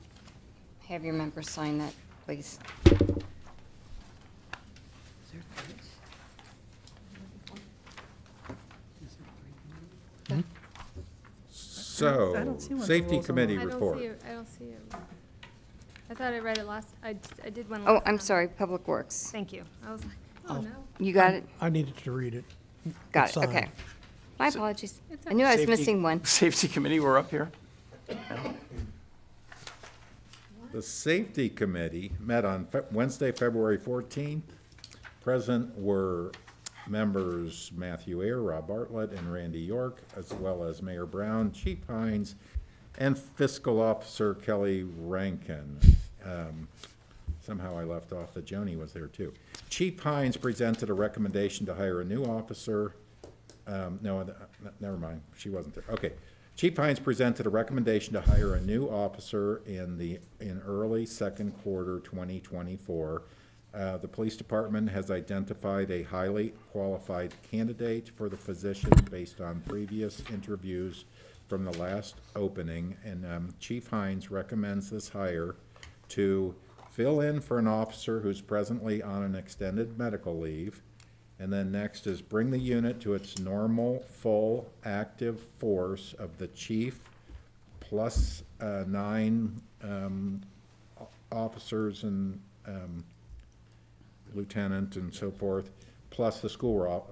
have your members sign that, please. So, don't see one for safety rules and committee I don't report. see it, I don't see it. I thought I read it last, I, I did one oh, last Oh, I'm time. sorry, Public Works. Thank you. I was like, oh, Oh. no. You got it? I needed to read it. Got It's it, okay. My apologies. It's I knew I was Safety- missing one. [LAUGHS] Safety committee, we're up here. [LAUGHS] The safety committee met on Fe- Wednesday, February fourteenth. Present were members Matthew Ayer, Rob Bartlett, and Randy York, as well as Mayor Brown, Chief Hines, and fiscal officer Kelly Rankin. Um, Somehow I left off that Joni was there too. Chief Hines presented a recommendation to hire a new officer. Um, no, never mind, she wasn't there. Okay. Chief Hines presented a recommendation to hire a new officer in the, in early second quarter twenty twenty-four. Uh, the police department has identified a highly qualified candidate for the position based on previous interviews from the last opening, and, um, Chief Hines recommends this hire to fill in for an officer who's presently on an extended medical leave. And then next is bring the unit to its normal, full, active force of the chief plus uh, nine um, officers and um, lieutenant and so forth, plus the school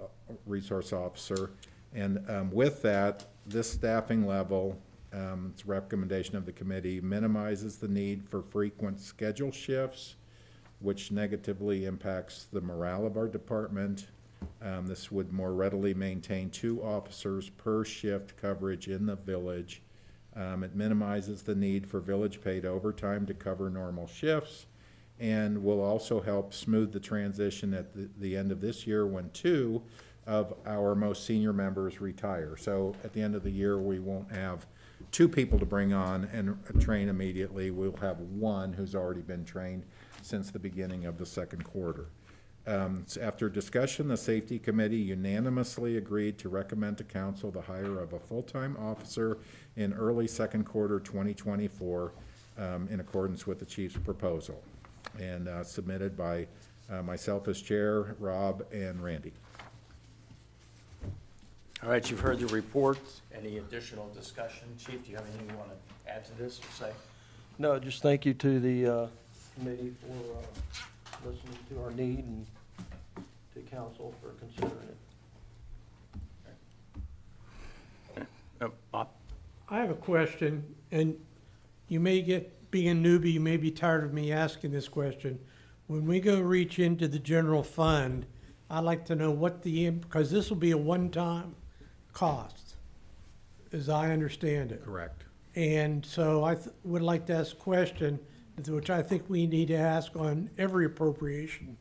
resource officer. And um, with that, this staffing level, um, it's a recommendation of the committee, minimizes the need for frequent schedule shifts, which negatively impacts the morale of our department. Um, This would more readily maintain two officers per shift coverage in the village. Um, It minimizes the need for village-paid overtime to cover normal shifts and will also help smooth the transition at the, the end of this year when two of our most senior members retire. So at the end of the year, we won't have two people to bring on and train immediately. We'll have one who's already been trained since the beginning of the second quarter. Um, s- After discussion, the Safety Committee unanimously agreed to recommend to council the hire of a full-time officer in early second quarter 2024 um, in accordance with the chief's proposal, and uh, submitted by uh, myself as chair, Rob, and Randy. All right, you've heard the report. Any additional discussion? Chief, do you have anything you want to add to this or say? No, just thank you to the uh, committee for uh, listening to our need and to council for considering it. Uh, Bob? I have a question, and you may get, being a newbie, you may be tired of me asking this question. When we go reach into the general fund, I'd like to know what the, because this will be a one-time cost, as I understand it. Correct. And so I th- would like to ask a question, which I think we need to ask on every appropriation,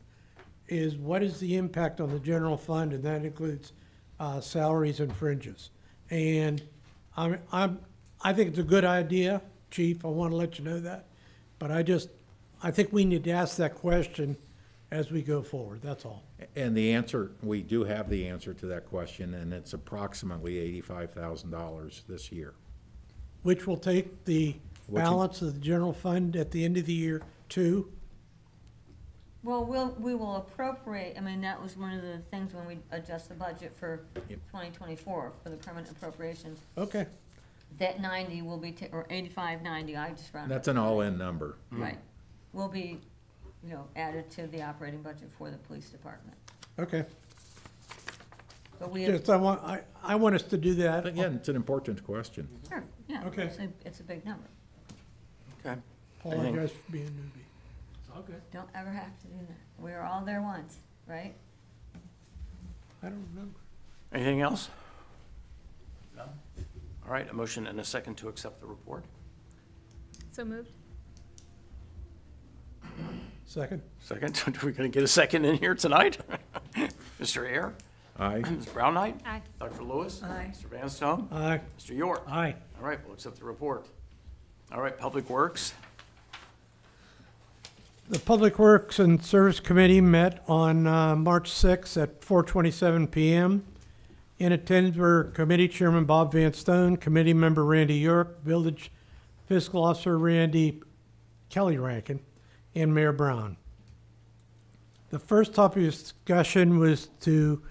is what is the impact on the general fund, and that includes uh, salaries and fringes? And I'm, I'm, I think it's a good idea, Chief, I want to let you know that, but I just, I think we need to ask that question as we go forward, that's all. And the answer, we do have the answer to that question, and it's approximately eighty-five thousand dollars this year. Which will take the Which you- balance of the general fund at the end of the year to, Well, we'll, we will appropriate, I mean, that was one of the things when we adjust the budget for Yep. twenty twenty-four, for the permanent appropriations. okay, That ninety will be, ta- or eighty-five, ninety, I just rounded. That's an all-in number. Mm. Right, will be, you know, added to the operating budget for the police department. okay. But we, Just, I want, I, I want us to do that. Again, it's an important question. sure, yeah. Okay. It's a, it's a big number. Okay. Apologize for being a newbie. It's all good. Don't ever have to do that. We were all there once, right? I don't remember. Anything else? No? All right, a motion and a second to accept the report. So moved? Second? Second, [LAUGHS] are we going to get a second in here tonight? [LAUGHS] Mr. Ayer? Aye. Ms. Brown Knight? Aye. Dr. Lewis? Aye. Mr. Vanstone, Aye. Mr. York? Aye. All right, we'll accept the report. All right, Public Works? The Public Works and Service Committee met on uh, March 6th at 4:27 PM. In attendance were Committee Chairman Bob Van Stone, Committee Member Randy York, Village Fiscal Officer Randy Kelly Rankin, and Mayor Brown. The first topic of discussion was to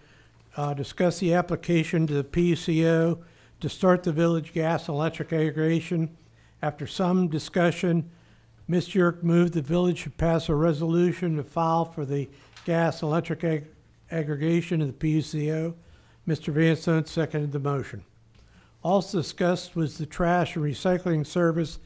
uh, discuss the application to the PUCO to start the village gas electric aggregation. After some discussion, Ms. York moved the village should pass a resolution to file for the gas electric ag- aggregation of the PUCO. Mr. Van Stone seconded the motion. Also discussed was the trash and recycling service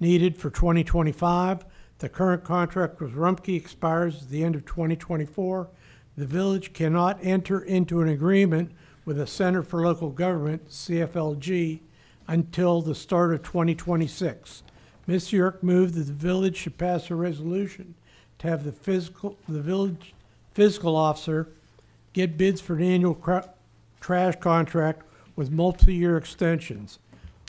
needed for 2025. The current contract with Rumpke expires at the end of 2024. The village cannot enter into an agreement with the Center for Local Government, CFLG, until the start of 2026. Ms. York moved that the village should pass a resolution to have the physical, the village fiscal officer get bids for an annual cra- trash contract with multi-year extensions.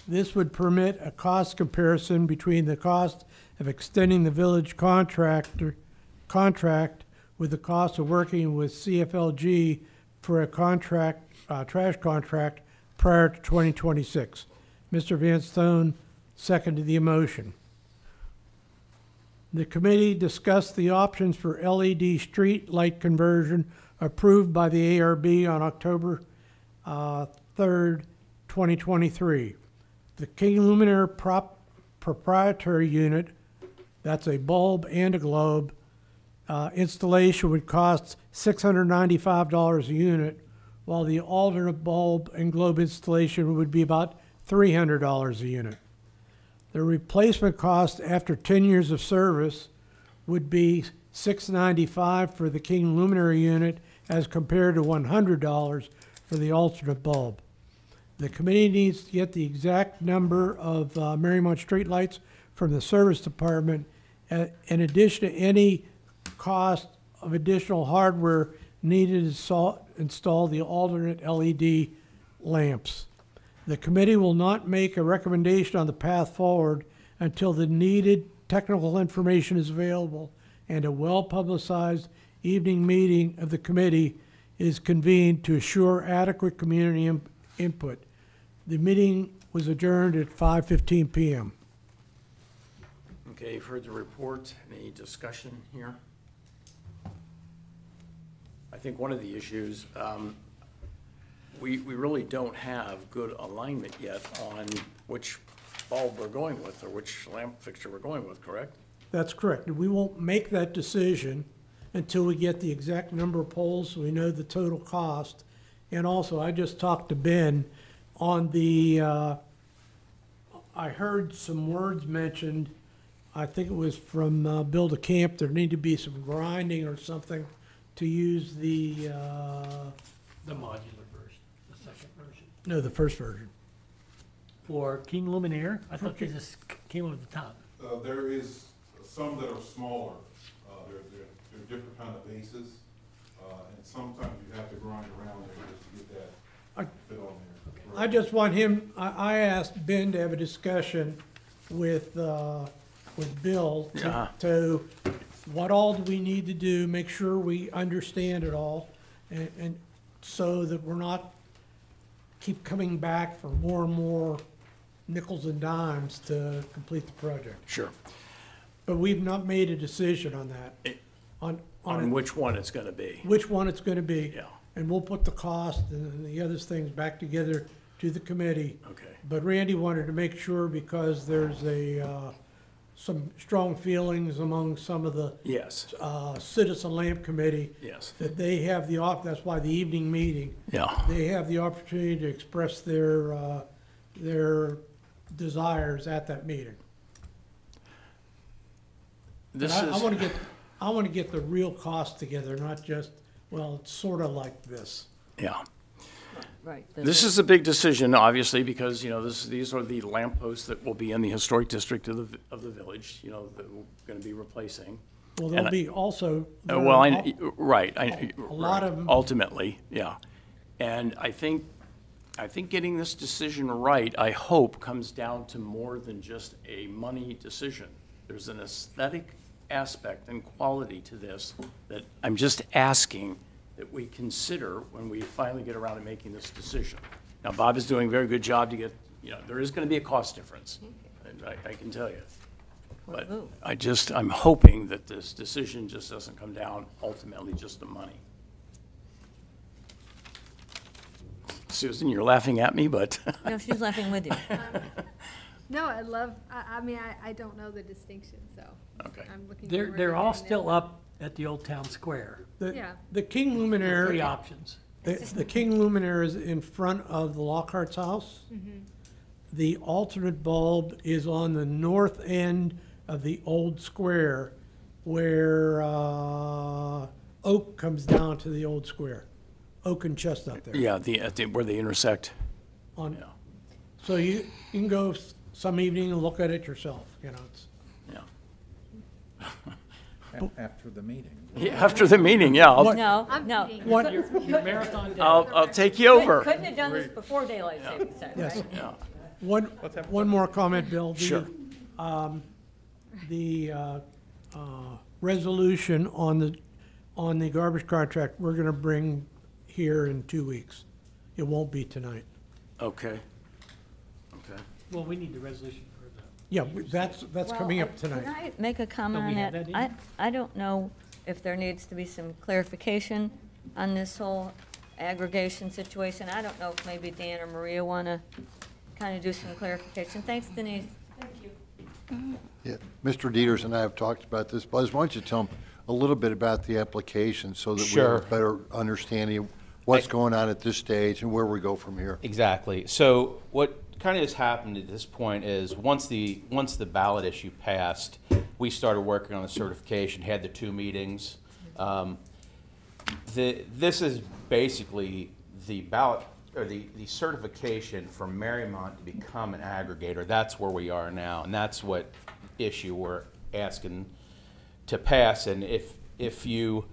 This would permit a cost comparison between the cost of extending the village contractor, contract with the cost of working with CFLG for a contract, uh, trash contract prior to 2026. Mr. Vanstone seconded the motion. The committee discussed the options for LED street light conversion approved by the ARB on October uh, 3rd, 2023. The King Luminaire prop proprietary unit, that's a bulb and a globe, uh, installation would cost $695 a unit, while the alternate bulb and globe installation would be about $300 a unit. The replacement cost after 10 years of service would be 695 for the King Luminaire unit as compared to $100 for the alternate bulb. The committee needs to get the exact number of uh, Mariemont streetlights from the service department uh, in addition to any cost of additional hardware needed to install- install the alternate LED lamps. The committee will not make a recommendation on the path forward until the needed technical information is available and a well-publicized evening meeting of the committee is convened to assure adequate community input. The meeting was adjourned at 5:15 PM. Okay, you've heard the report. Any discussion here? I think one of the issues, um, we, we really don't have good alignment yet on which bulb we're going with or which lamp fixture we're going with, correct? That's correct. We won't make that decision until we get the exact number of poles, so we know the total cost. And also, I just talked to Ben on the, uh, I heard some words mentioned, I think it was from uh, Bill DeCamp, there need to be some grinding or something to use the, uh, The modular version, the second version. No, the first version. For King Luminaire, I thought they just c- came over the top. Uh, there is some that are smaller, uh, they're, they're, they're different kind of bases, uh, and sometimes you have to grind around there just to get I- that fit on there. I just want him, I, I asked Ben to have a discussion with, uh, with Bill Yeah. to, to what all do we need to do, make sure we understand it all, and, and so that we're not keep coming back for more and more nickels and dimes to complete the project. Sure. But we've not made a decision on that, It- on, On on which one it's gonna be. which one it's gonna be. Yeah. And we'll put the cost and the other things back together to the committee. Okay. But Randy wanted to make sure because there's a, uh, some strong feelings among some of the, Yes, uh, Citizen Lamp Committee yes. that they have the, op- that's why the evening meeting, Yeah. they have the opportunity to express their, uh, their desires at that meeting. This I, I is, wanna get, I wanna get the real cost together, not just, well, it's sorta like this. yeah. Right. This is a big decision, obviously, because, you know, this, these are the lampposts that will be in the historic district of the, of the village, you know, that we're gonna be replacing. Well, And there'll I- be also. Uh, Well, I, right, I, A lot right, of 'em- ultimately, yeah. And I think, I think getting this decision right, I hope, comes down to more than just a money decision. There's an aesthetic aspect and quality to this that I'm just asking that we consider when we finally get around to making this decision. Now, Bob is doing a very good job to get, you know, there is gonna be a cost difference, and I, I can tell you. But Woo. I just, I'm hoping that this decision just doesn't come down ultimately just to money. Susan, you're laughing at me, but, [LAUGHS] No, she's laughing with you. No, I love, I, I mean, I, I don't know the distinction, so okay. I'm looking They're, forward they're to all getting still up at the Old Town Square. The, Yeah. the King Three Luminaire, options. the, the King Luminaire is in front of the Lockhart's house. The alternate bulb is on the north end of the old square where, uh, Oak comes down to the old square. Oak and Chestnut there. Yeah, the, at the, where they intersect, On, yeah, so you, you can go s- some evening and look at it yourself, you know, it's. yeah. [LAUGHS] A- After the meeting. Yeah, After the meeting, yeah, I'll, No, I'm no. What, Your marathon day. I'll, I'll take you over. Couldn't have done this before daylight savings time, yes, right? Yeah, one, one more comment, Bill. The, Sure. the uh, uh, resolution on the, on the garbage contract, we're gonna bring here in two weeks. It won't be tonight. okay. Okay. Well, we need the resolution for the. Yeah, we- that's, that's Well, coming up uh, tonight. Can I make a comment we on have that? that I, in? I don't know if there needs to be some clarification on this whole aggregation situation. I don't know if maybe Dan or Maria want to kind of do some clarification. Thanks Denise. Thank you. Yeah, Mr. Dieters and I have talked about this. Buzz, why don't you tell them a little bit about the application so that we have a better understanding of what's going on at this stage and where we go from here? Exactly. So what kind of just happened at this point is, once the, once the ballot issue passed, we started working on the certification, had the two meetings. Um, The, this is basically the ballot, or the, the certification for Mariemont to become an aggregator. That's where we are now, and that's what issue we're asking to pass. And if, if you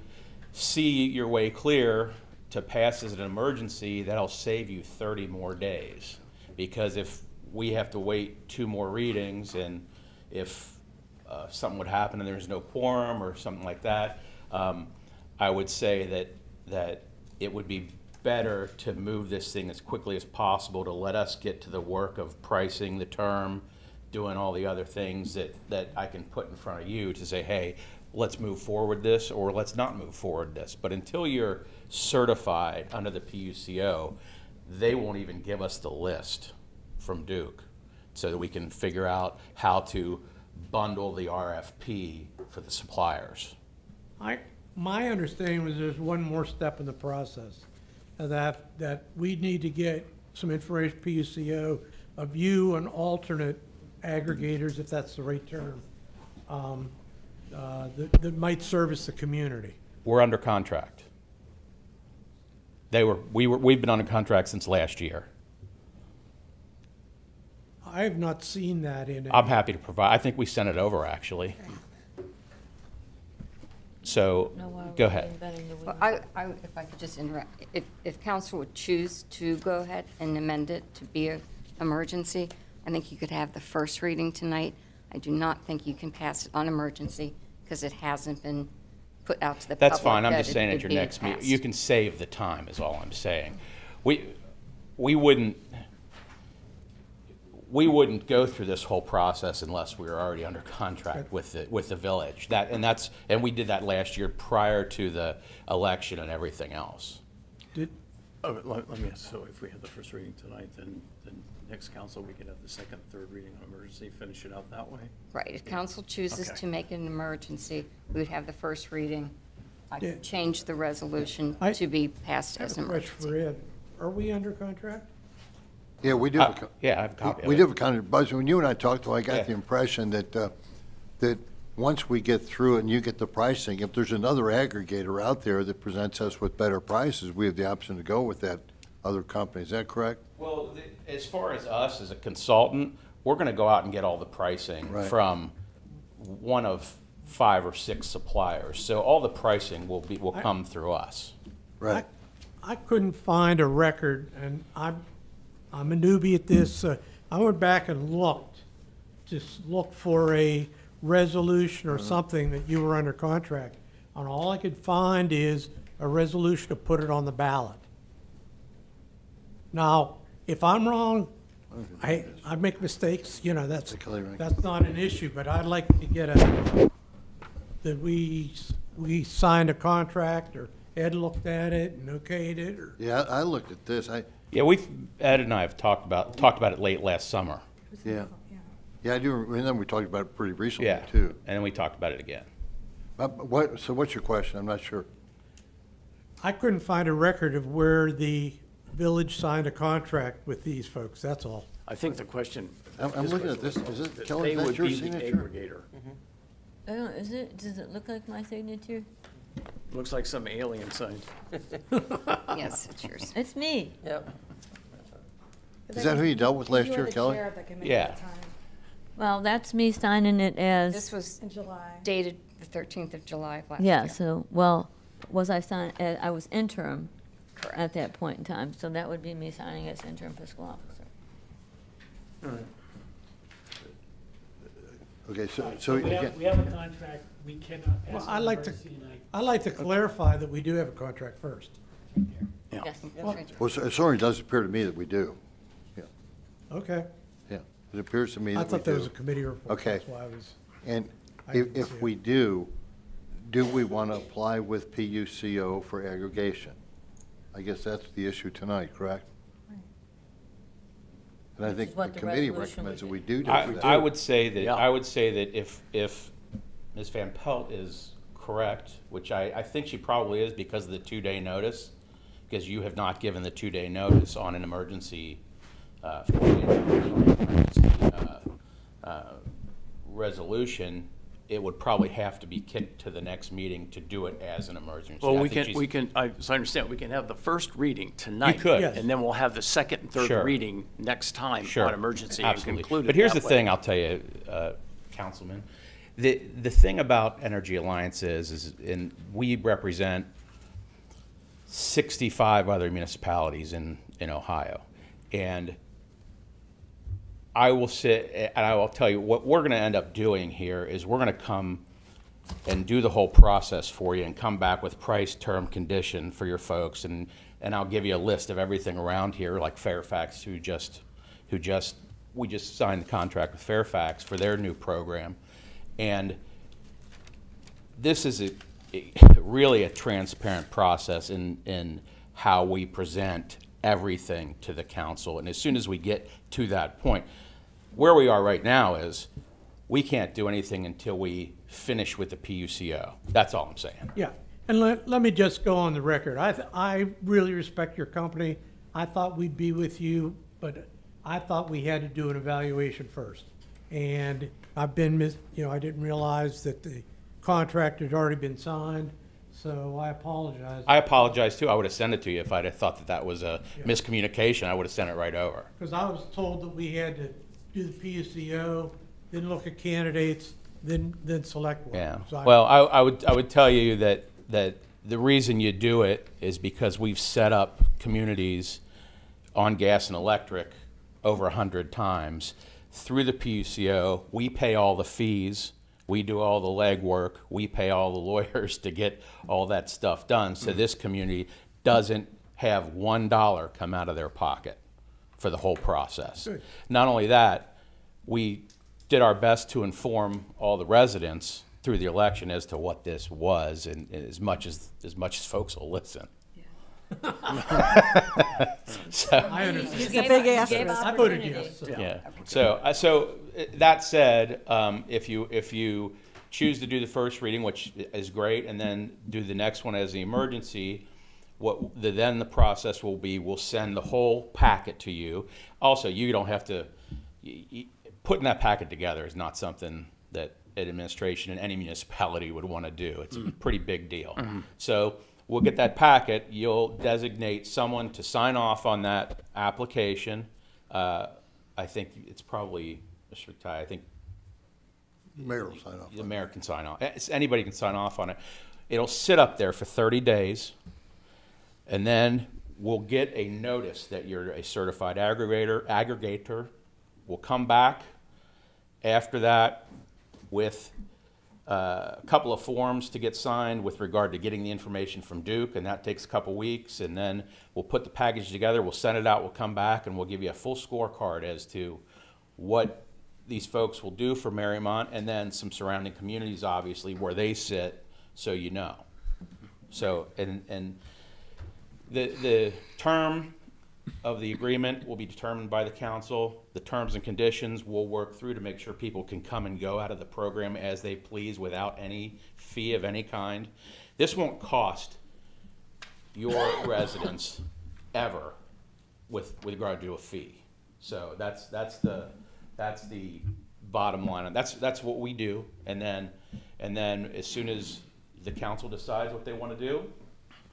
see your way clear to pass as an emergency, that'll save you 30 more days. Because if we have to wait two more readings and if uh, something would happen and there's no quorum or something like that, um, I would say that, that it would be better to move this thing as quickly as possible to let us get to the work of pricing the term, doing all the other things that, that I can put in front of you to say, hey, let's move forward this or let's not move forward this. But until you're certified under the PUCO, they won't even give us the list from Duke so that we can figure out how to bundle the RFP for the suppliers. I, my understanding was there's one more step in the process. That, that we need to get some information, from PUCO, of you and alternate aggregators, if that's the right term, um, uh, that, that might service the community. We're under contract. They were, we were, we've been under contract since last year. I have not seen that in. I'm happy to provide, I think we sent it over, actually. So, No, why go we ahead. reinventing the wheel? Well, I, I, if I could just interrupt, if, if council would choose to go ahead and amend it to be an emergency, I think you could have the first reading tonight. I do not think you can pass it on emergency because it hasn't been put out to the public. That's fine, I'm that just it saying at would your be next meeting, passed. you can save the time, is all I'm saying. We, we wouldn't, we wouldn't go through this whole process unless we were already under contract with the, with the village. That, and that's, and we did that last year prior to the election and everything else. Did, Oh, let, let me, ask, so if we have the first reading tonight, then, then next council, we could have the second, third reading on emergency, finish it out that way? Right, if council chooses Okay. to make it an emergency, we would have the first reading. I Yeah. could change the resolution I- to be passed I have as a an question emergency. for Ed. Are we under contract? Yeah, we do. have a Uh, co- yeah, I have a copy of We it. do have a kind of, Buzz, when you and I talked, though, I Yeah. got the impression that, uh, that once we get through it and you get the pricing, if there's another aggregator out there that presents us with better prices, we have the option to go with that other company. Is that correct? Well, the- as far as us as a consultant, we're gonna go out and get all the pricing Right. from one of five or six suppliers. So all the pricing will be, will I- come through us. Right. I couldn't find a record, and I'm, I'm a newbie at this. uh, I went back and looked, just look for a resolution or uh-huh. something that you were under contract. And all I could find is a resolution to put it on the ballot. Now, if I'm wrong, I, I make mistakes, you know, that's, Kelly Rankin. that's not an issue, but I'd like to get a, that we, we signed a contract, or Ed looked at it and okayed it, or Yeah, I I looked at this. I, Yeah, we've, Ed and I have talked about, talked about it late last summer. yeah. Yeah, I do And then we talked about it pretty recently, Yeah, too. and then we talked about it again. Uh, but what, so what's your question? I'm not sure. I couldn't find a record of where the village signed a contract with these folks, that's all. I think the question. I'm- I'm his looking at this. Is it- Kelly, is that They your would be the signature? aggregator. I don't, is it, does it look like my signature? Looks like some alien signed. [LAUGHS] Yes, it's yours. It's me. Yep. Is that who you dealt with last year, Kelly? Yeah. Well, that's me signing it as. This was In July. dated the 13th of July of last year. Yeah, so, well, was I sign, uh, I was interim at that point in time, so that would be me signing as interim fiscal officer. Okay, so, so We again, have, we have a contract, we cannot pass Well, I'd like to, emergency night. I'd like to clarify that we do have a contract first. Yeah. Yes. Well, so- it certainly does appear to me that we do. Okay. Yeah, it appears to me I that we thought there was a do. committee report, Okay. that's why I was, And I if, didn't see if it. we do, do we want to apply with PUCO for aggregation? I guess that's the issue tonight, correct? And I Which think is the what the committee resolution recommends that would we do. do I, that. I would say that, Yeah. I would say that if, if Ms. Van Pelt is correct, which I, I think she probably is because of the two-day notice, because you have not given the two-day notice on an emergency, uh, resolution, it would probably have to be kicked to the next meeting to do it as an emergency. Well, I we think can, she's- we can, I, as I understand, we can have the first reading tonight. could. Yes. And then we'll have the second and third reading next time Sure, on emergency and absolutely. conclude it But here's the that way. thing, I'll tell you, uh, Councilman, the, the thing about Energy Alliance is, is, and we represent sixty-five other municipalities in, in Ohio. And I will sit, and I will tell you, what we're gonna end up doing here is we're gonna come and do the whole process for you and come back with price, term, condition for your folks. And, and I'll give you a list of everything around here, like Fairfax, who just, who just, we just signed the contract with Fairfax for their new program. And this is a- really a transparent process in, in how we present everything to the council. And as soon as we get to that point, where we are right now is, we can't do anything until we finish with the PUCO. That's all I'm saying. yeah. And let, let me just go on the record. I, th- I really respect your company. I thought we'd be with you, but I thought we had to do an evaluation first. And I've been, mis- you know, I didn't realize that the contract had already been signed, so I apologize. I apologize too. I would have sent it to you if I'd have thought that that was a miscommunication. I would have sent it right over. Because I was told that we had to do the PUCO, then look at candidates, then, then select one. Yeah, So I- well, I, I would, I would tell you that, that the reason you do it is because we've set up communities on gas and electric over a hundred times. Through the PUCO, we pay all the fees, we do all the legwork, we pay all the [LAUGHS] lawyers to get all that stuff done. So this community doesn't have one dollar come out of their pocket for the whole process. Good. Not only that, we did our best to inform all the residents through the election as to what this was, and, and as much as as much as folks will listen. [LAUGHS] so, I understand. It's a big asterisk. I voted yes. so- yeah. So, uh, so that said, um, if you if you choose to do the first reading, which is great, and then do the next one as the emergency, what the, then the process will be, we'll send the whole packet to you. Also, you don't have to. y- y- putting that packet together is not something that an administration in any municipality would want to do. It's a pretty big deal. So we'll get that packet. You'll designate someone to sign off on that application. Uh, I think it's probably Mr. Ty. I think Mayor will sign off. the mayor can sign off. Eh, Anybody can sign off on it. It'll sit up there for 30 days, and then we'll get a notice that you're a certified aggregator. Aggregator will come back after that with uh, a couple of forms to get signed with regard to getting the information from Duke, and that takes a couple weeks. And then we'll put the package together, we'll send it out, we'll come back, and we'll give you a full scorecard as to what these folks will do for Mariemont, and then some surrounding communities, obviously, where they sit, so you know. So, and, and the, the term of the agreement will be determined by the council. The terms and conditions we'll work through to make sure people can come and go out of the program as they please without any fee of any kind. This won't cost your [LAUGHS] residents ever with, with regard to a fee. So that's, that's the, that's the bottom line. And that's, that's what we do. And then, and then as soon as the council decides what they want to do,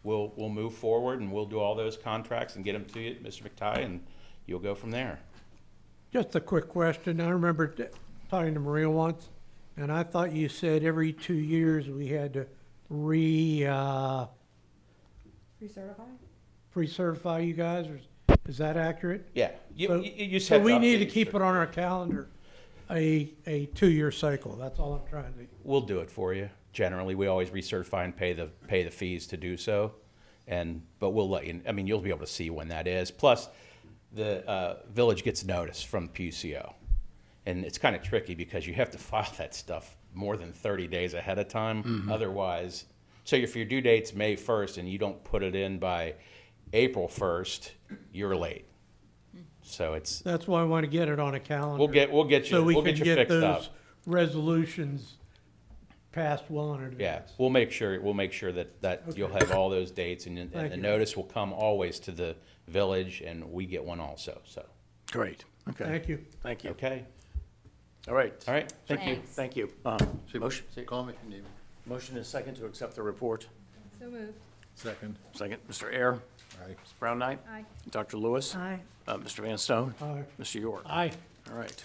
we'll, we'll move forward and we'll do all those contracts and get them to you, Mr. McTighe, and you'll go from there. Just a quick question. I remember t- talking to Maria once, and I thought you said every two years we had to re, uh, Recertify? pre-certify you guys, or is- that accurate? Yeah, you, So- you, you So we need to keep it on our calendar, a, a two-year cycle. That's all I'm trying to. We'll do it for you. Generally, we always recertify and pay the, pay the fees to do so. And, but we'll let you, I mean, you'll be able to see when that is. Plus, the, uh, village gets notice from PUCO. And it's kind of tricky because you have to [LAUGHS] file that stuff more than thirty days ahead of time. Otherwise, so if your due date's May first and you don't put it in by April first, you're late. So it's, That's why I want to get it on a calendar. we'll get, we'll get you, So we we'll can get you get fixed up. those resolutions passed well in Yeah, advance. we'll make sure, we'll make sure that, that you'll have all those dates, and, and Thank the you. notice will come always to the village, and we get one also, so, Great, okay. Thank you. Thank you. okay? All right. All right, thank you. Thanks. Thank you. Uh, See- Motion, Call me if you need me. motion is second to accept the report. So moved. Second. Second, Mr. Ayer, Aye. Ms. Brown Knight, Aye. Dr. Lewis, Aye. uh, Mr. Van Stone, Aye. Mr. York. Aye. All right.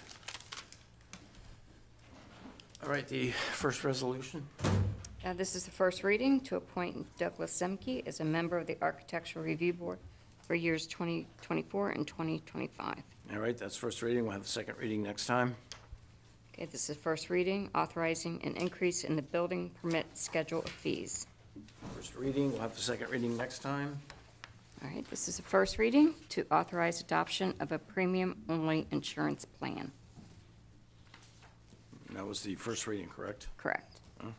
All right, the first resolution. Uh, This is the first reading to appoint Douglas Zemke as a member of the Architectural Review Board for years 2024 and 2025. All right, that's first reading. We'll have the second reading next time. Okay, this is first reading, authorizing an increase in the building permit schedule of fees. First reading, we'll have the second reading next time. All right, this is the first reading to authorize adoption of a premium-only insurance plan. That was the first reading, correct? Correct. All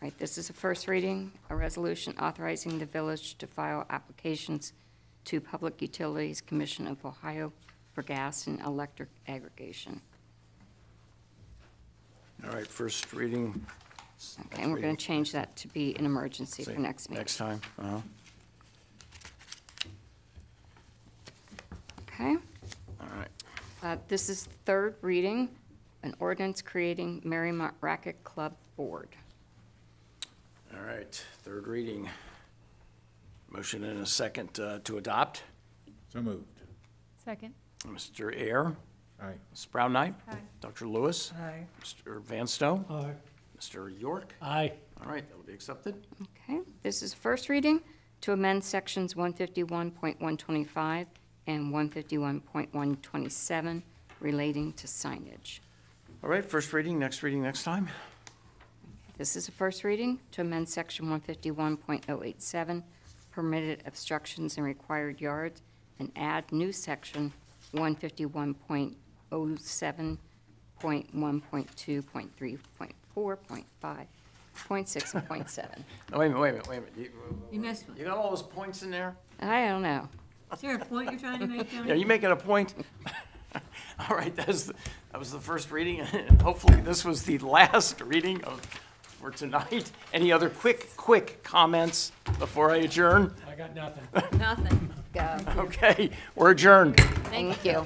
right, this is a first reading, a resolution authorizing the village to file applications to Public Utilities Commission of Ohio for gas and electric aggregation. All right, first reading. Okay, and we're going to change that to be an emergency for next meeting. Next time, uh-huh. Okay? All right. Uh, This is third reading, an ordinance creating Mariemont Racket Club Board. All right, third reading. Motion and a second uh, to adopt. So moved. Second. Mr. Ayer, Aye. Ms. Brown Knight? Aye. Dr. Lewis? Aye. Mr. Van Stowe? Aye. Mr. York? Aye. All right, that will be accepted. Okay, this is first reading to amend sections 151.125 and 151.127 relating to signage. All right, first reading, next reading, next time. This is a first reading to amend section 151.087, permitted obstructions in required yards, and add new section 151.07.1.2.3.4.5, point six, and point seven. [LAUGHS] No, wait a minute, wait a minute, wait a minute. You- You missed one. You got all those points in there? I don't know. Is there a point you're trying to make, Tony? Yeah, you making a point? [LAUGHS] All right, that was, the- that was the first reading, [LAUGHS] and hopefully this was the last reading of, for tonight. Any other quick, quick comments before I adjourn? I got nothing. Nothing. [LAUGHS] Go. Okay, we're adjourned. Thank you.